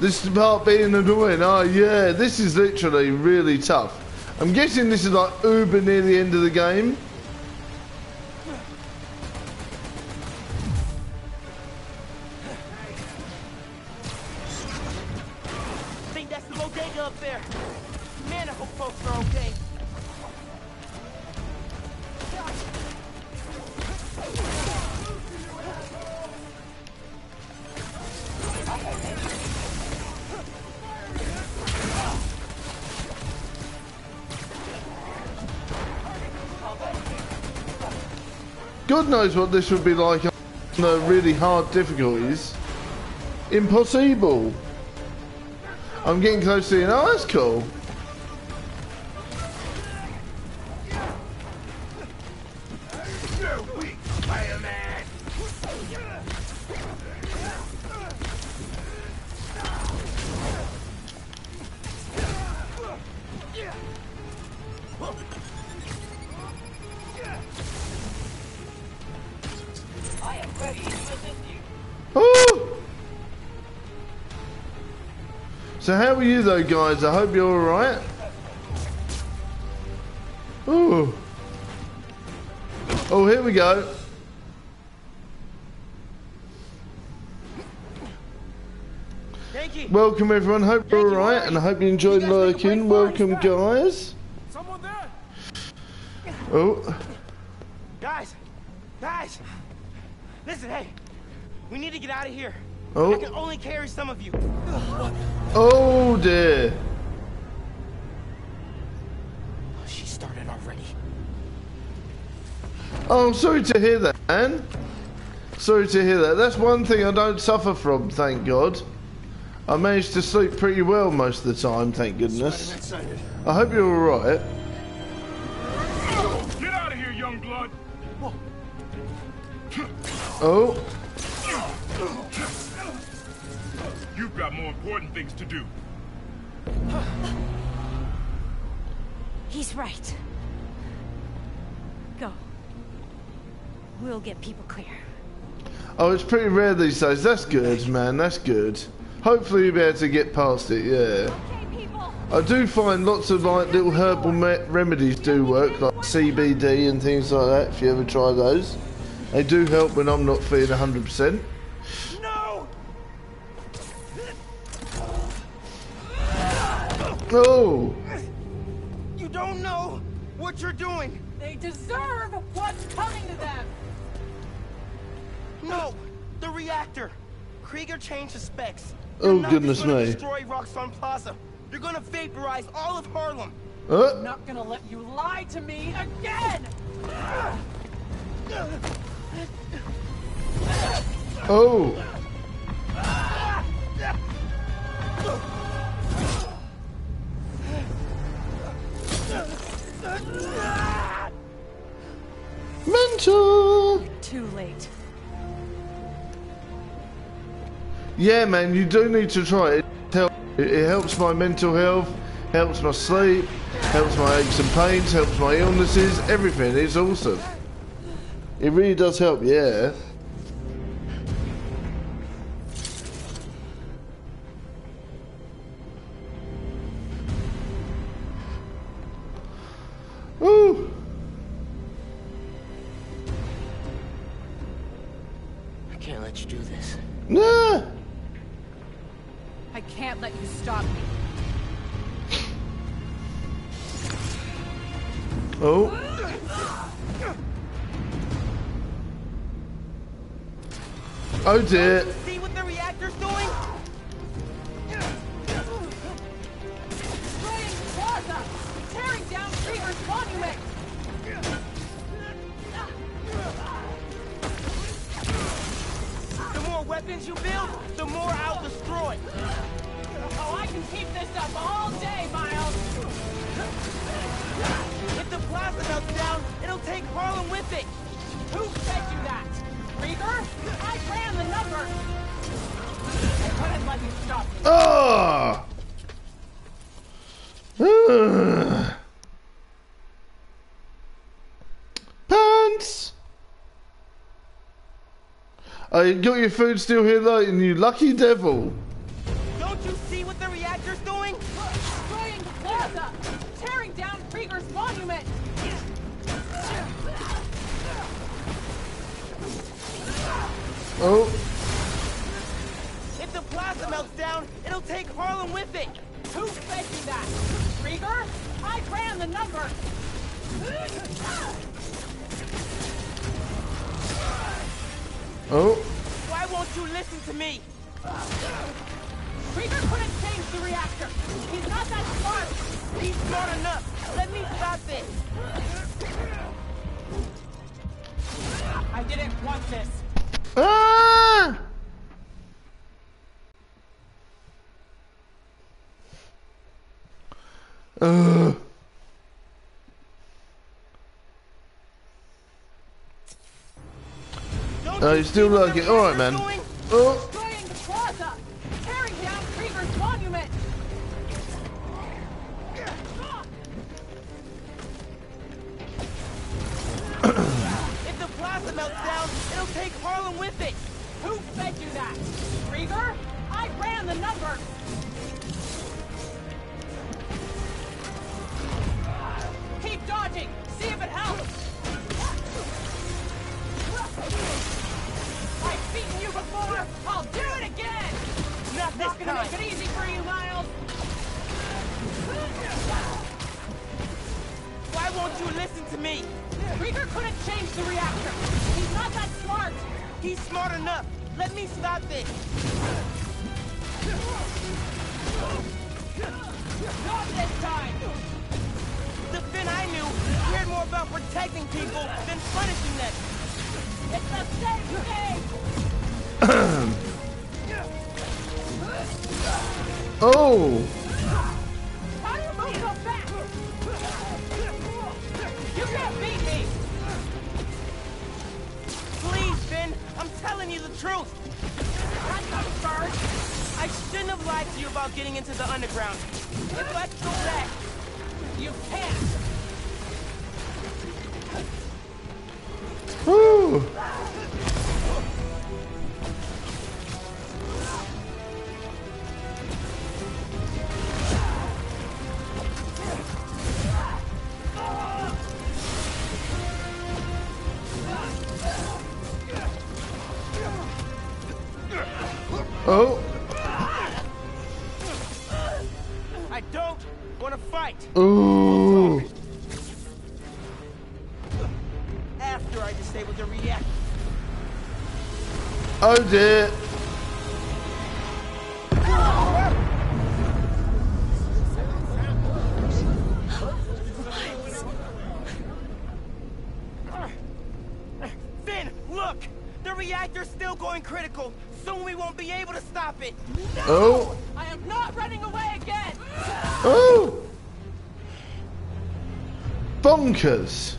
This is part being annoying. Oh yeah, this is literally really tough. I'm guessing this is like uber near the end of the game. Knows what this would be like on the really hard difficulties. Impossible. I'm getting close to it. Oh, that's cool. Are you though, guys? I hope you're alright. Oh. Oh, here we go. Welcome everyone. Hope you're alright, and I hope you enjoyed You guys make a lurking. Welcome, guys. Someone there! Oh, Guys, guys, listen, hey, we need to get out of here. Oh. I can only carry some of you. oh dear. She started already. Oh, I'm sorry to hear that, man. Sorry to hear that. That's one thing I don't suffer from, thank God. I managed to sleep pretty well most of the time, thank goodness. I hope you're alright. Get out of here, young blood! Oh, do. He's right. Go. We'll get people clear. oh, it's pretty rare these days. That's good, man. That's good. Hopefully you'll be able to get past it, yeah. I do find lots of like little herbal me- remedies do work, like CBD and things like that. If you ever try those, they do help when I'm not feeling 100%. Oh, You don't know what you're doing. They deserve what's coming to them. No, the reactor. Krieger changed the specs. Oh, You're not goodness gonna me. Destroy Roxxon Plaza. You're gonna vaporize all of Harlem. uh, Not gonna let you lie to me again. oh. Mental. Too late. Yeah, man, you do need to try it. It helps my mental health, helps my sleep, helps my aches and pains, helps my illnesses, everything. It's awesome. It really does help, yeah. it. got your food still here, though, and you lucky devil. Oh, you're still lurking. Alright, man. Oh. listen to me. Krieger couldn't change the reactor. He's not that smart. He's smart enough. Let me stop this. Not this time! The Phin I knew cared more about protecting people than punishing them. It's the same thing! oh! truth! I'm not first! I shouldn't have lied to you about getting into the underground. If I go back, you can't! Woo! because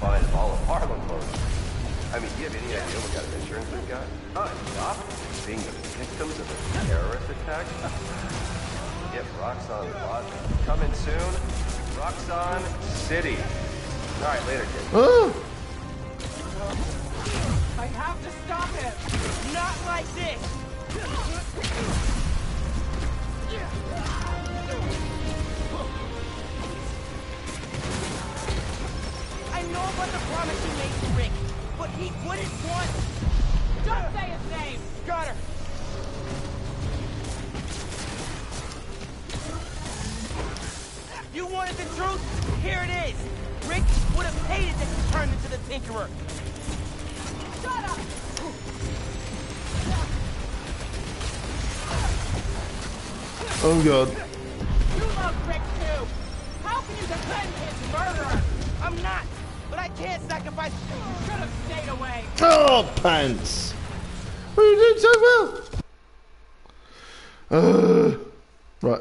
Hell, fine if all of Harlem blows. I mean, do you have any idea what kind of insurance we've got? Enough being the victims of a terrorist attack? Get Roxxon Plaza. Coming soon. Roxxon City. All right, later, kid. Ah! I have to stop him. Not like this! Know about the promise you made to Rick, but he wouldn't want... Don't say his name. Got her! You wanted the truth? Here it is! Rick would have hated that you turned into the Tinkerer. Shut up. Oh god. You love Rick too. How can you defend his murderer? I'm not, but I can't sacrifice... You should have stayed away. Oh, pants. Well, you doing so well. Uh, right.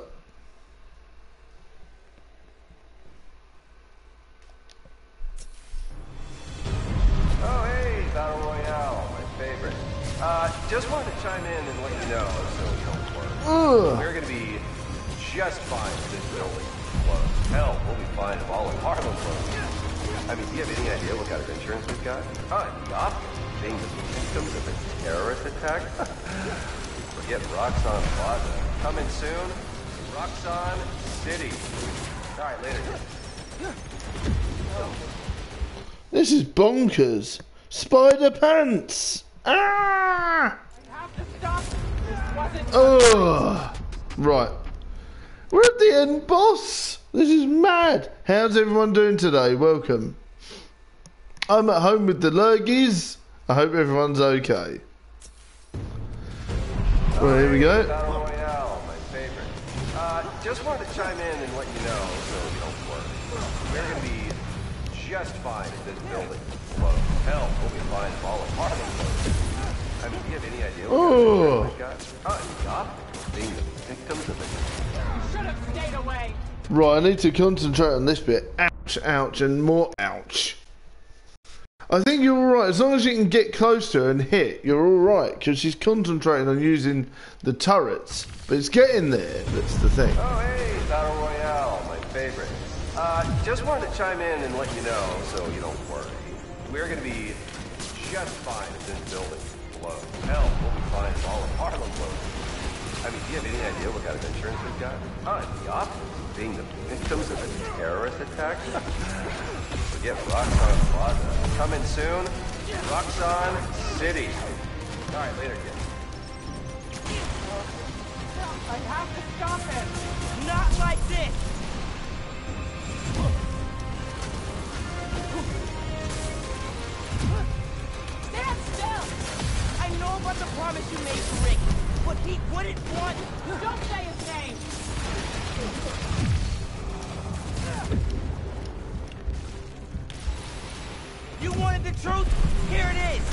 This is bonkers. Spider pants. Ah! To. Ugh. Right. We're at the end, boss. This is mad. How's everyone doing today? Welcome. I'm at home with the lurgies. I hope everyone's okay. Well, here we go. Uh, just wanted to chime in and let you know so don't worry. We're gonna be just fine away. Right, I need to concentrate on this bit. Ouch, ouch, and more ouch. I think you're alright. As long as you can get close to her and hit, you're alright. Because she's concentrating on using the turrets. But it's getting there. That's the thing. Oh, hey, Battle Royale, my favorite. Uh, just wanted to chime in and let you know so you don't worry. We're gonna be just fine if this building blows. Hell, we'll be fine all of Harlem blows. I mean, do you have any idea what kind of insurance we've got? Enough being the victims of a terrorist attack? Forget Roxxon Plaza. Coming soon, Roxxon City. All right, later, kid. I have to stop him. Not like this! Stand still. I know about the promise you made to Rick, but he wouldn't want... Don't say his name. You wanted the truth? Here it is!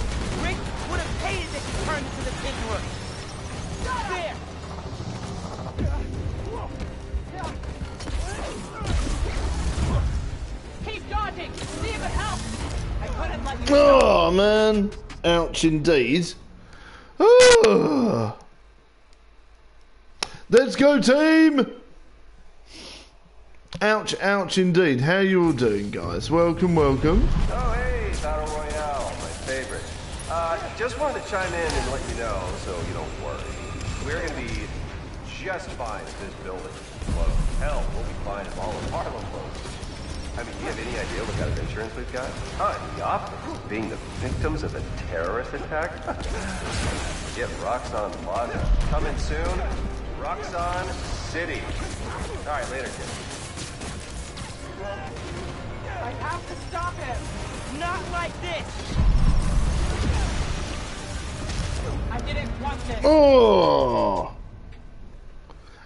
Rick would have hated that you turned into the Tinkerer. There! Keep dodging. See if it helps. I couldn't let you. Oh, man. Ouch, indeed. Let's go, team. Ouch, ouch, indeed. How you all doing, guys? Welcome, welcome. Oh, hey, Battle Royale, my favorite. Uh, just wanted to chime in and let you know so you don't worry. We're gonna be just fine if this building. Hell, we'll be fine if all of Harlem. I mean, do you have any idea what kind of insurance we've got? Enough being the victims of a terrorist attack? Forget Roxxon Plaza. Coming soon, Roxxon City. All right, later, kid. I have to stop him. Not like this. I didn't want this. Oh!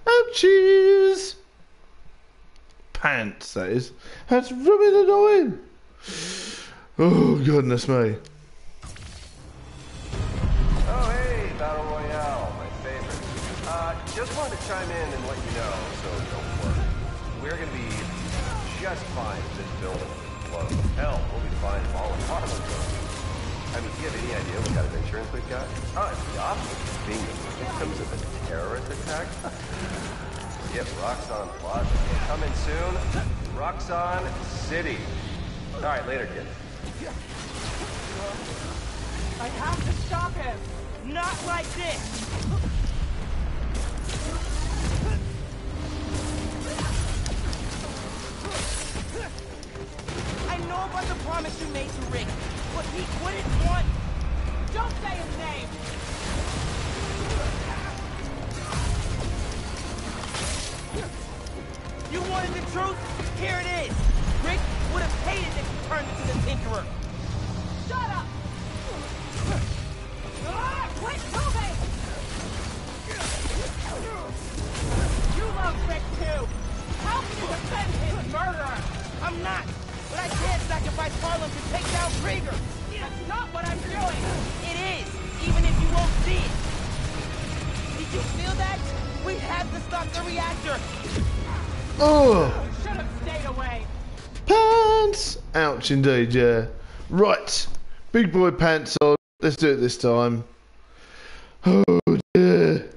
Ouchies! Pants, that is. That's rubbing annoying. Oh, goodness me. Oh, hey, Battle Royale, my favorite. Uh, just wanted to chime in and let you know, so don't worry. We're gonna be just fine if this building. Hell, we'll be fine if all of Harlem. I mean, do you have any idea what kind of insurance we've got? Oh, it's the opposite of victims of a terrorist attack. yep, Roxxon Plaza. Coming soon, Roxxon City. All right, later, kid. I have to stop him. Not like this. I know about the promise you made to Rick, but he wouldn't want. Don't say his name. You wanted the truth? Here it is. Rick would have hated if you turned into the Tinkerer. Shut up. Quit moving. You love Rick too. How can you defend his murderer? I'm not, but I can't sacrifice Harlem to take down Krieger. That's not what I'm doing. It is, even if you won't see it. Did you feel that? We have to stop the reactor. Oh! Pants! Ouch indeed, yeah. Right. Big boy pants on. Let's do it this time. Oh dear.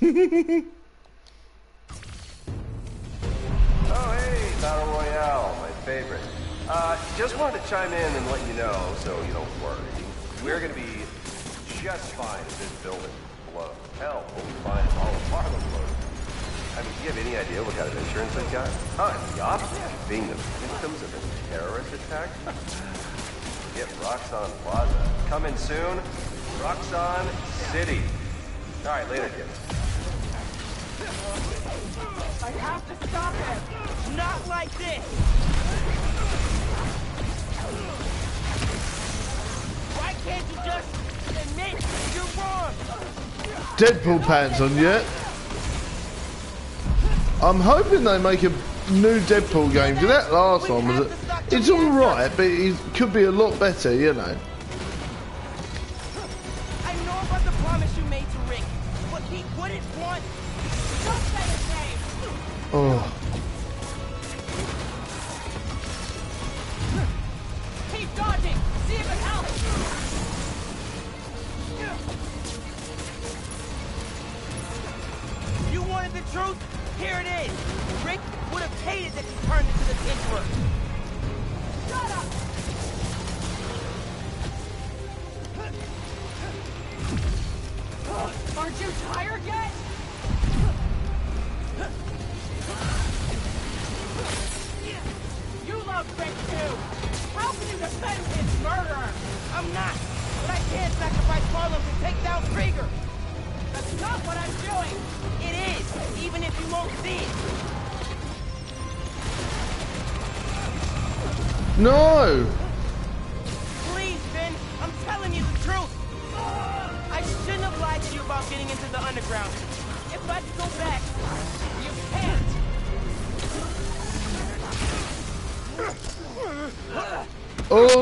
Oh, hey, Battle Royale, my favorite. Uh, just wanted to chime in and let you know, so you don't worry. We're gonna be just fine if this building blows. Hell, we'll be fine if all of Harlem blows. I mean, do you have any idea what kind of insurance they've got? Oh, it's the opposite of being the victims of a terrorist attack. yep, Roxxon Plaza. Coming soon, Roxxon City. All right, later, kids. I have to stop him. Not like this. Why can't you just admit you're wrong? Deadpool pants on yet? I'm hoping they make a new Deadpool game. 'cause that last one was. A, it's all right, but it could be a lot better, you know.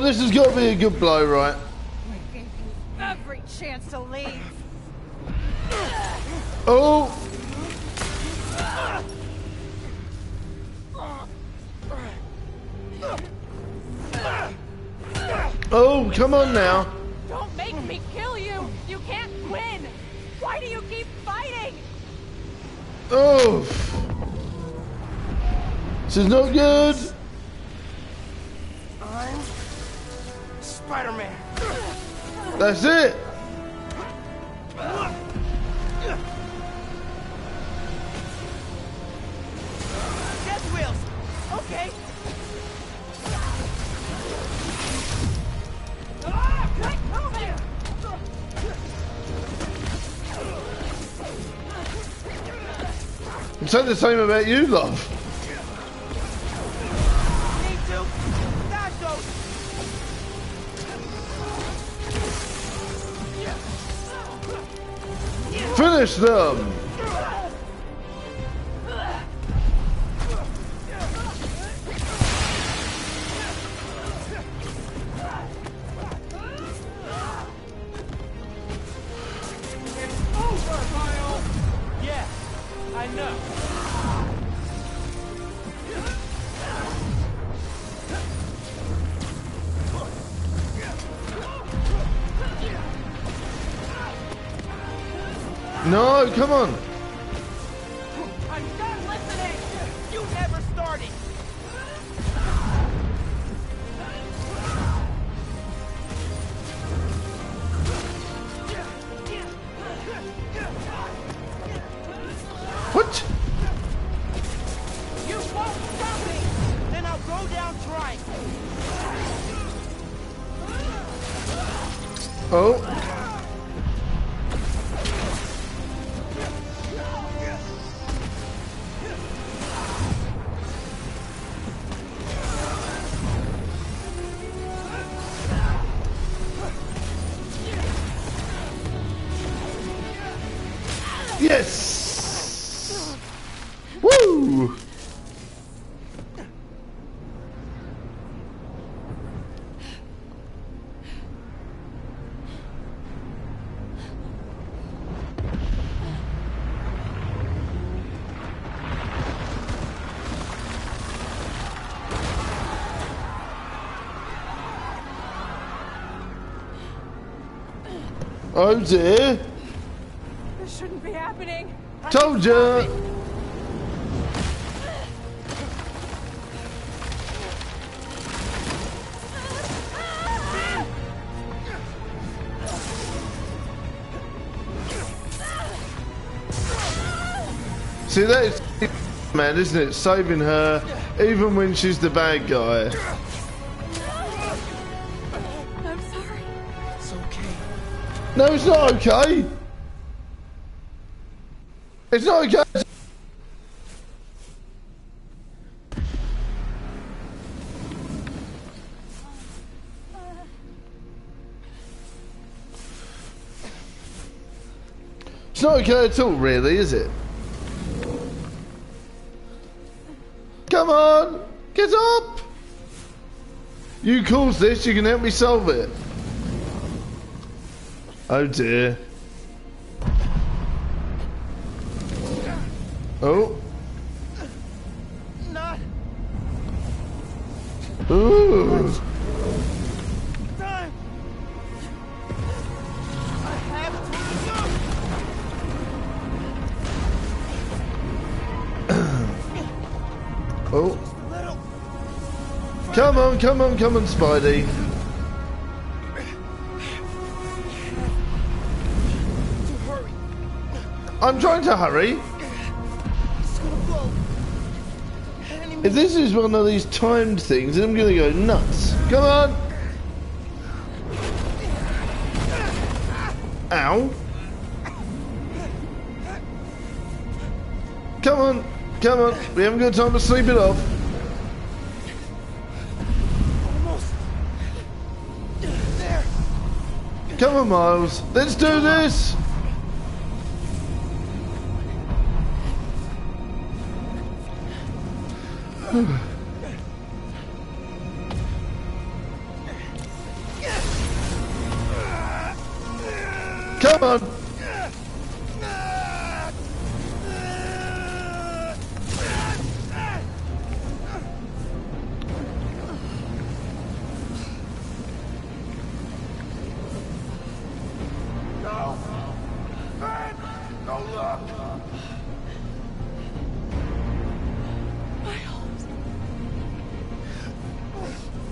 This has got to be a good blow, right? I gave you every chance to leave. Oh! Oh, come on now. Don't make me kill you. You can't win. Why do you keep fighting? Oh! This is not good. Say the same about you, love. Finish them! Oh. Oh dear! This shouldn't be happening. Told ya! See that is man, isn't it? Saving her even when she's the bad guy. No, it's not okay. It's not okay. It's not okay at all, really, is it? Come on, get up! You caused this, you can help me solve it. Oh dear. Oh. Not Ooh. time. I have to. Oh. Come on, come on, come on, Spidey. I'm trying to hurry. If this is one of these timed things, then I'm gonna go nuts. Come on. Ow. Come on, come on. We haven't got time to sleep it off. Come on, Miles. Let's do this. Luck.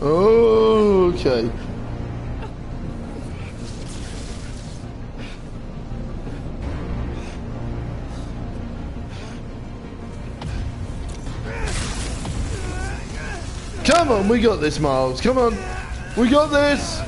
Okay. Come on, we got this, Miles. Come on. We got this.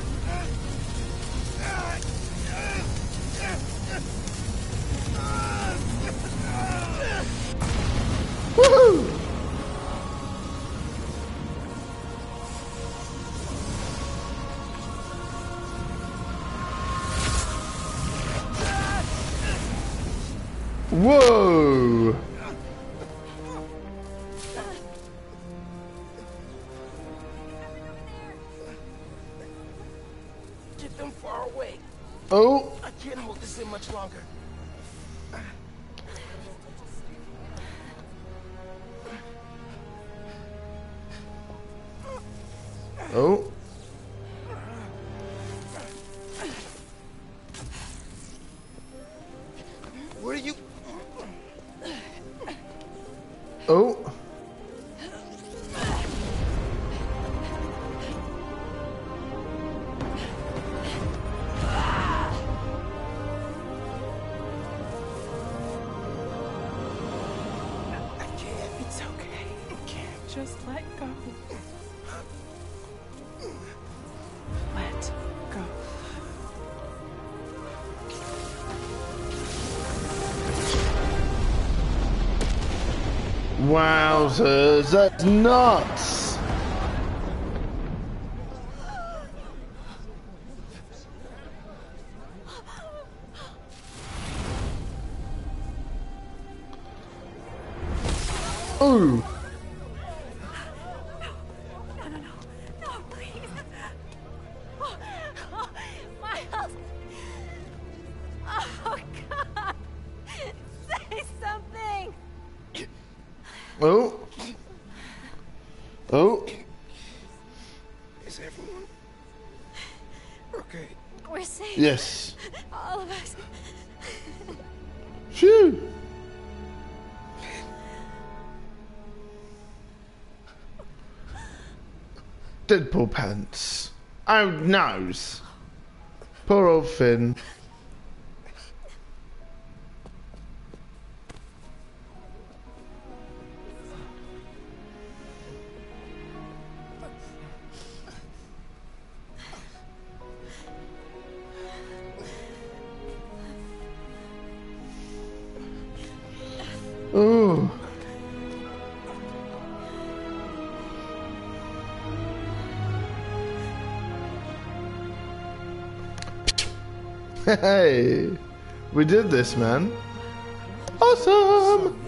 That's nuts! Nose. Poor old Phin. Hey, we did this, man. Awesome.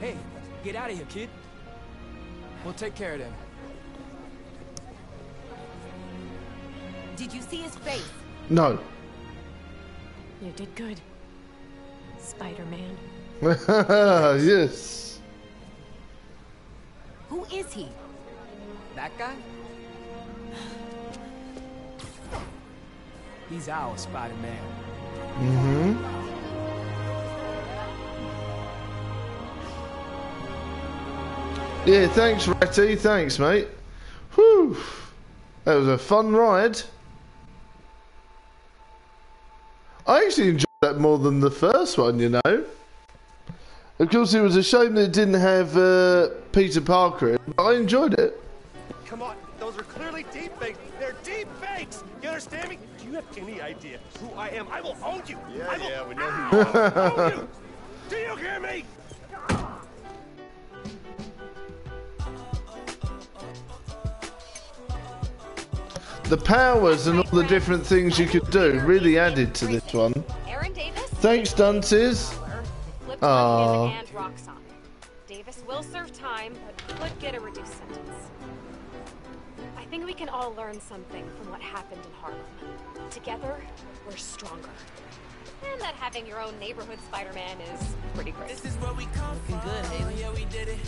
Hey, get out of here, kid. We'll take care of them. Did you see his face? No. You did good. Spider-Man. yes. Who is he? That guy? He's our Spider-Man. Mm-hmm. Yeah, thanks, Ratty. Thanks, mate. Whew. That was a fun ride. I actually enjoyed that more than the first one, you know. Of course, it was a shame that it didn't have uh, Peter Parker in, but I enjoyed it. Come on, those are clearly deep fakes. They're deep fakes. You understand me? Do you have any idea who I am? I will own you. Yeah, I will yeah, we know who you are. you. Do you hear me? The powers and all the different things you could do really added to this one. Aaron Davis. Thanks, Dunces. Flip ah. Can all learn something from what happened in Harlem. Together, we're stronger. And that having your own neighborhood Spider-Man is pretty great. This is where we come from. good, Haley. Yeah, we did it.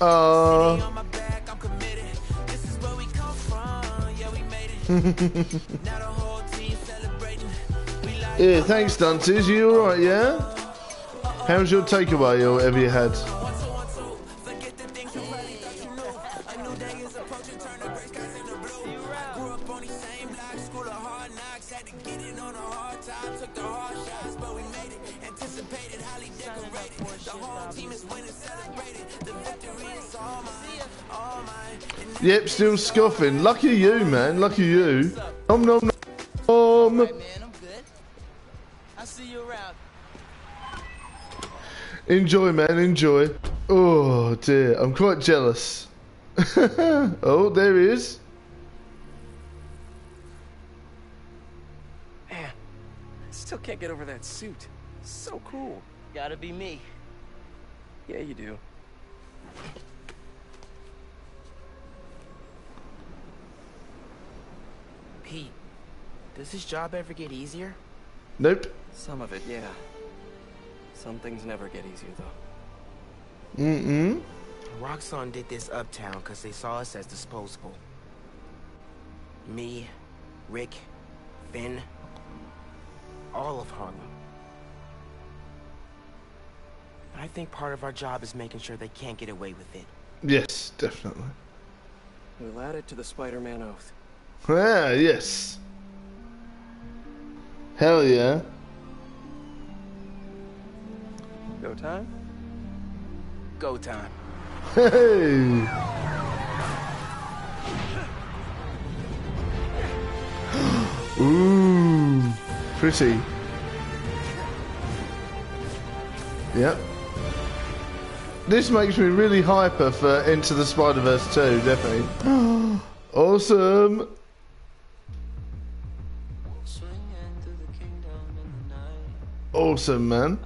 Uh, on my back, I'm committed. This is where we come from. Yeah, we made it. now the whole team celebrating. We like yeah, thanks, Dunces. You alright, yeah? How's your takeaway or whatever you had? Yep, still scoffing. Lucky you, man. Lucky you. Nom nom nom. man, I'm good. I'll see you around. Enjoy, man. Enjoy. Oh dear, I'm quite jealous. oh, there he is. Man, I still can't get over that suit. So cool. Gotta be me. Yeah, you do. Pete, does this job ever get easier? Nope. Some of it, yeah. Some things never get easier, though. Mm-mm. Roxxon did this uptown because they saw us as disposable. Me, Rick, Phin, all of Harlem. I think part of our job is making sure they can't get away with it. Yes, definitely. We'll add it to the Spider-Man oath. Ah, yes. Hell yeah. Go time? Go time. Hey! Ooh, pretty. Yep. This makes me really hyper for Into the Spider-Verse 2, definitely. awesome! Awesome, man.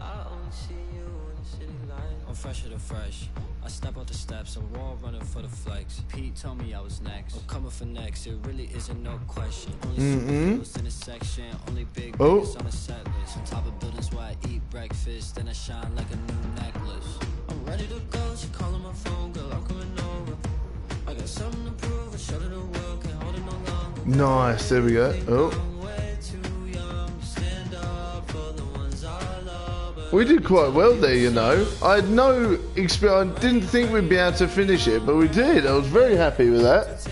I'm fresher than fresh. I step out the steps, I'm raw running for the flex. Pete told me I was next. I'm coming for next, it really isn't no question. Only mm-hmm. superheroes in the section, only big Oh. on the set list. On top of buildings where I eat breakfast, then I shine like a new necklace. I'm ready to go, she calling my phone, girl, I'm coming over. I got something to prove, I her the world, can't hold it no longer. Nice, there we go. Oh. We did quite well there, you know. I had no experience. I didn't think we'd be able to finish it, but we did. I was very happy with that.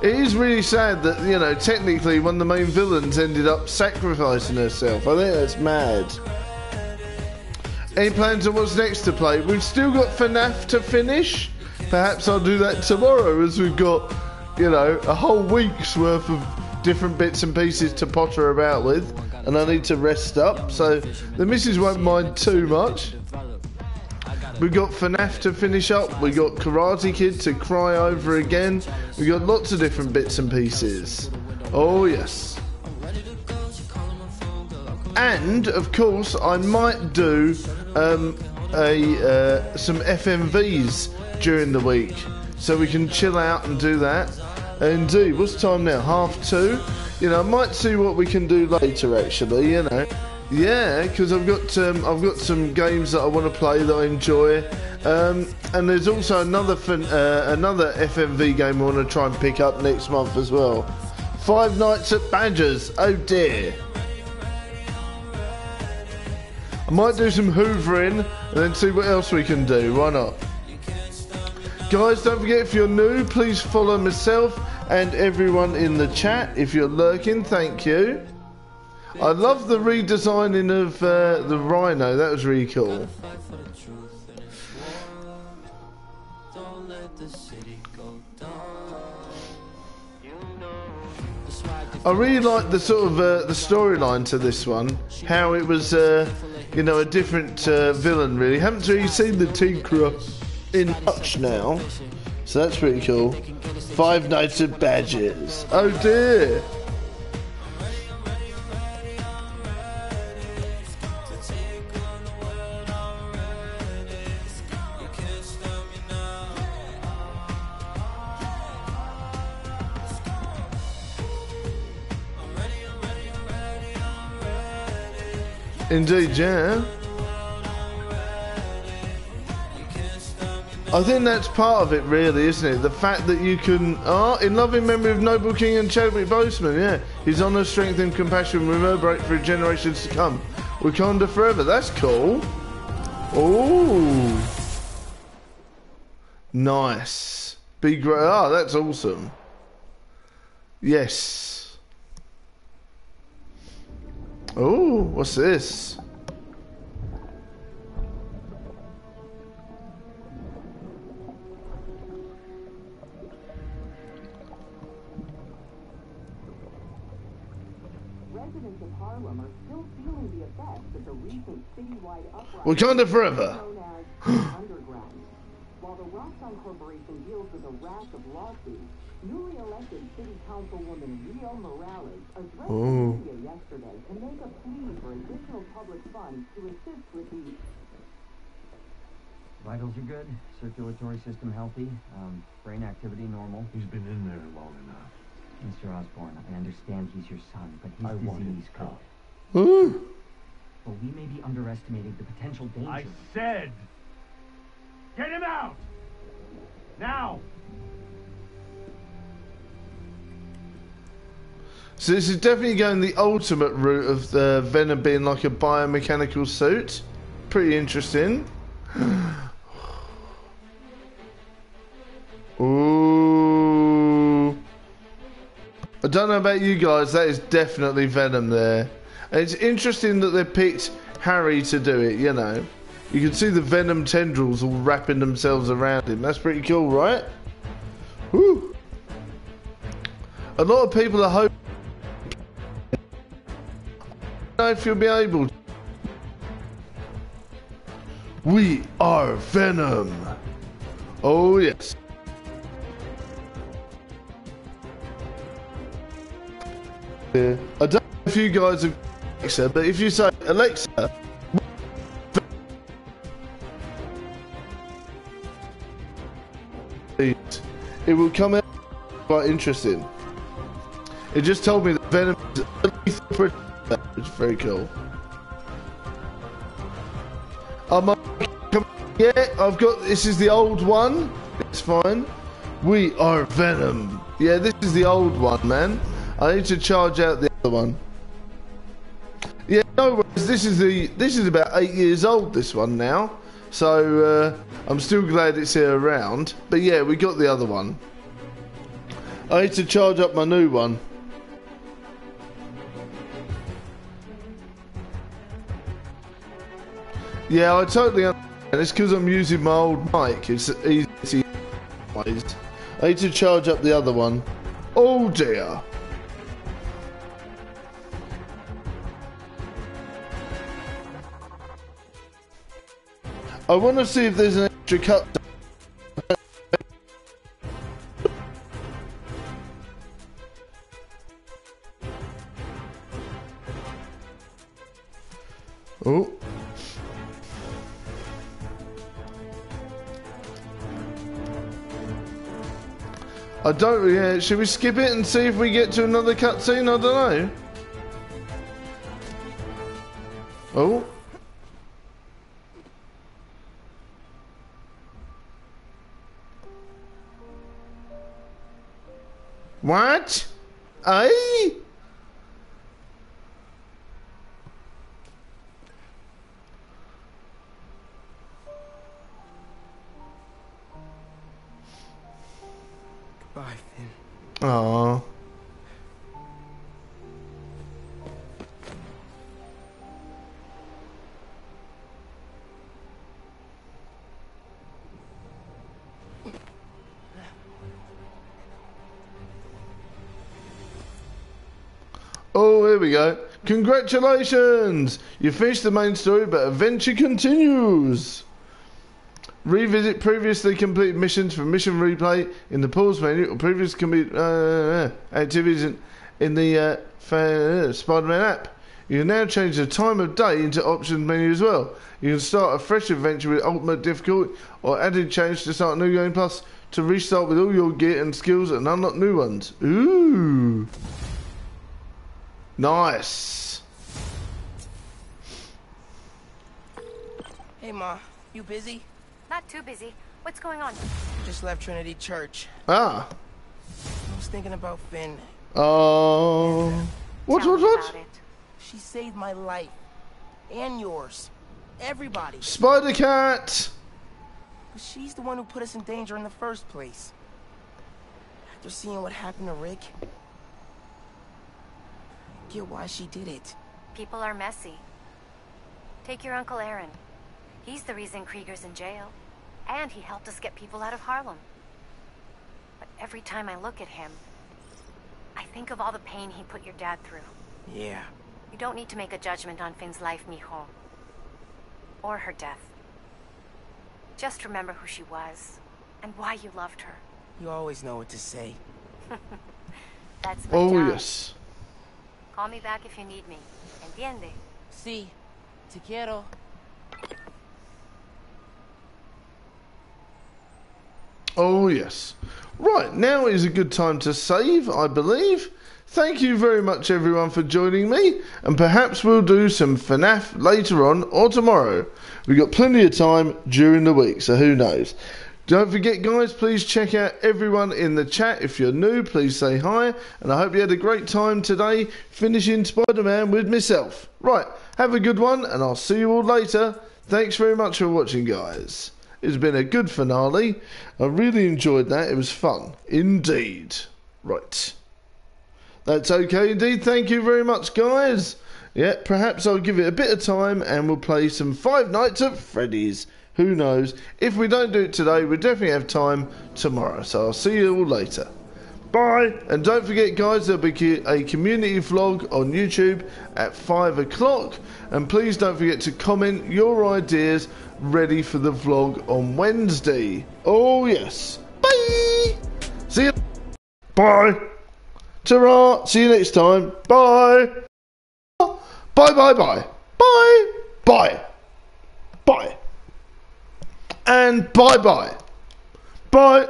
It is really sad that, you know, technically one of the main villains ended up sacrificing herself. I think that's mad. Any plans on what's next to play? We've still got FNAF to finish. Perhaps I'll do that tomorrow as we've got, you know, a whole week's worth of different bits and pieces to potter about with. And I need to rest up, so the missus won't mind too much. We've got FNAF to finish up. we've got Karate Kid to cry over again. we've got lots of different bits and pieces. Oh yes. And of course, I might do um, a uh, some FMVs during the week, so we can chill out and do that. Indeed, what's time now? Half two. You know, I might see what we can do later. Actually, you know. Yeah, because I've got um, I've got some games that I want to play that I enjoy, um, and there's also another fin- uh, another FMV game I want to try and pick up next month as well. Five Nights at Badgers. Oh dear. I might do some hoovering and then see what else we can do. Why not? Guys, don't forget if you're new, please follow myself and everyone in the chat. If you're lurking, thank you. I love the redesigning of uh, the Rhino. That was really cool. I really like the sort of uh, the storyline to this one. How it was, uh, you know, a different uh, villain. Really, haven't really seen the Tinkerer in much now, so that's pretty cool. Five Nights at Badges. Oh dear. Indeed, yeah. I think that's part of it, really, isn't it? The fact that you can. Oh, in loving memory of Noble King and Chadwick Boseman, yeah. His honour, strength, and compassion reverberate for generations to come. Wakanda forever. That's cool. Oh. Nice. Be great. Oh, that's awesome. Yes. Oh, what's this? Wakanda forever. known as the While the Roxxon Corporation deals with a rash of lawsuits, newly elected City Councilwoman Rio Morales addressed Oh. the media yesterday to make a plea for additional public funds to assist with the Vitals are good, circulatory system healthy, um, brain activity normal. He's been in there long enough. Mr. Osborn, I understand he's your son, but his I disease could. Out. Ooh. Well, we may be underestimating the potential danger. I said, get him out! Now! So this is definitely going the ultimate route of the Venom being like a biomechanical suit. Pretty interesting. Ooh. I don't know about you guys, that is definitely Venom there. It's interesting that they picked Harry to do it, you know. You can see the Venom tendrils all wrapping themselves around him. That's pretty cool, right? Woo. A lot of people are hoping I don't know if you'll be able to. We are Venom. Oh, yes. Yeah. I don't know if you guys have Alexa, but if you say, Alexa, it will come out quite interesting. It just told me that Venom is which is very cool. Um, yeah, I've got. This is the old one. It's fine. We are Venom. Yeah, this is the old one, man. I need to charge out the other one. No worries. This is the. This is about eight years old. This one now. So uh, I'm still glad it's here around. But yeah, we got the other one. I need to charge up my new one. Yeah, I totally understand. It's because I'm using my old mic. It's easy. I need to charge up the other one. Oh dear. I want to see if there's an extra cut. Oh. I don't. Yeah, should we skip it and see if we get to another cutscene? I don't know. Oh. What? Aye? Goodbye, Phin. Aww. We go. Congratulations! You finished the main story, but adventure continues. Revisit previously completed missions for mission replay in the pause menu or previous complete uh, activities in, in the uh, uh, Spider-Man app. You can now change the time of day into options menu as well. You can start a fresh adventure with ultimate difficulty or added change to start a new game plus to restart with all your gear and skills and unlock new ones. Ooh. Nice. Hey, Ma. You busy? Not too busy. What's going on? Just left Trinity Church. Ah. I was thinking about Phin. Oh. what, what, what? She saved my life. And yours. Everybody. Spider Cat! But she's the one who put us in danger in the first place. After seeing what happened to Rick, I get why she did it. People are messy. Take your Uncle Aaron. He's the reason Krieger's in jail. And he helped us get people out of Harlem. But every time I look at him, I think of all the pain he put your dad through. Yeah. You don't need to make a judgment on Phin's life, mijo. Or her death. Just remember who she was and why you loved her. You always know what to say. That's my Oh, job. yes. Call me back if you need me. Entiende? Sí. Te quiero. Oh, yes. Right, now is a good time to save, I believe. Thank you very much, everyone, for joining me, and perhaps we'll do some FNAF later on or tomorrow. We've got plenty of time during the week, so who knows. Don't forget, guys, please check out everyone in the chat. If you're new, please say hi, and I hope you had a great time today finishing Spider Man with myself. Right, have a good one, and I'll see you all later. Thanks very much for watching, guys. It's been a good finale. I really enjoyed that. It was fun. Indeed. Right. That's okay indeed. Thank you very much, guys. Yeah, perhaps I'll give it a bit of time and we'll play some Five Nights at Freddy's. Who knows? If we don't do it today, we'll definitely have time tomorrow. So I'll see you all later. Bye. And don't forget, guys, there'll be a community vlog on YouTube at 5 o'clock. And please don't forget to comment your ideas ready for the vlog on Wednesday. Oh, yes. Bye. See you. Bye. Ta-ra. See you next time. Bye. Bye, bye, bye. Bye. Bye. Bye. And bye-bye. Bye.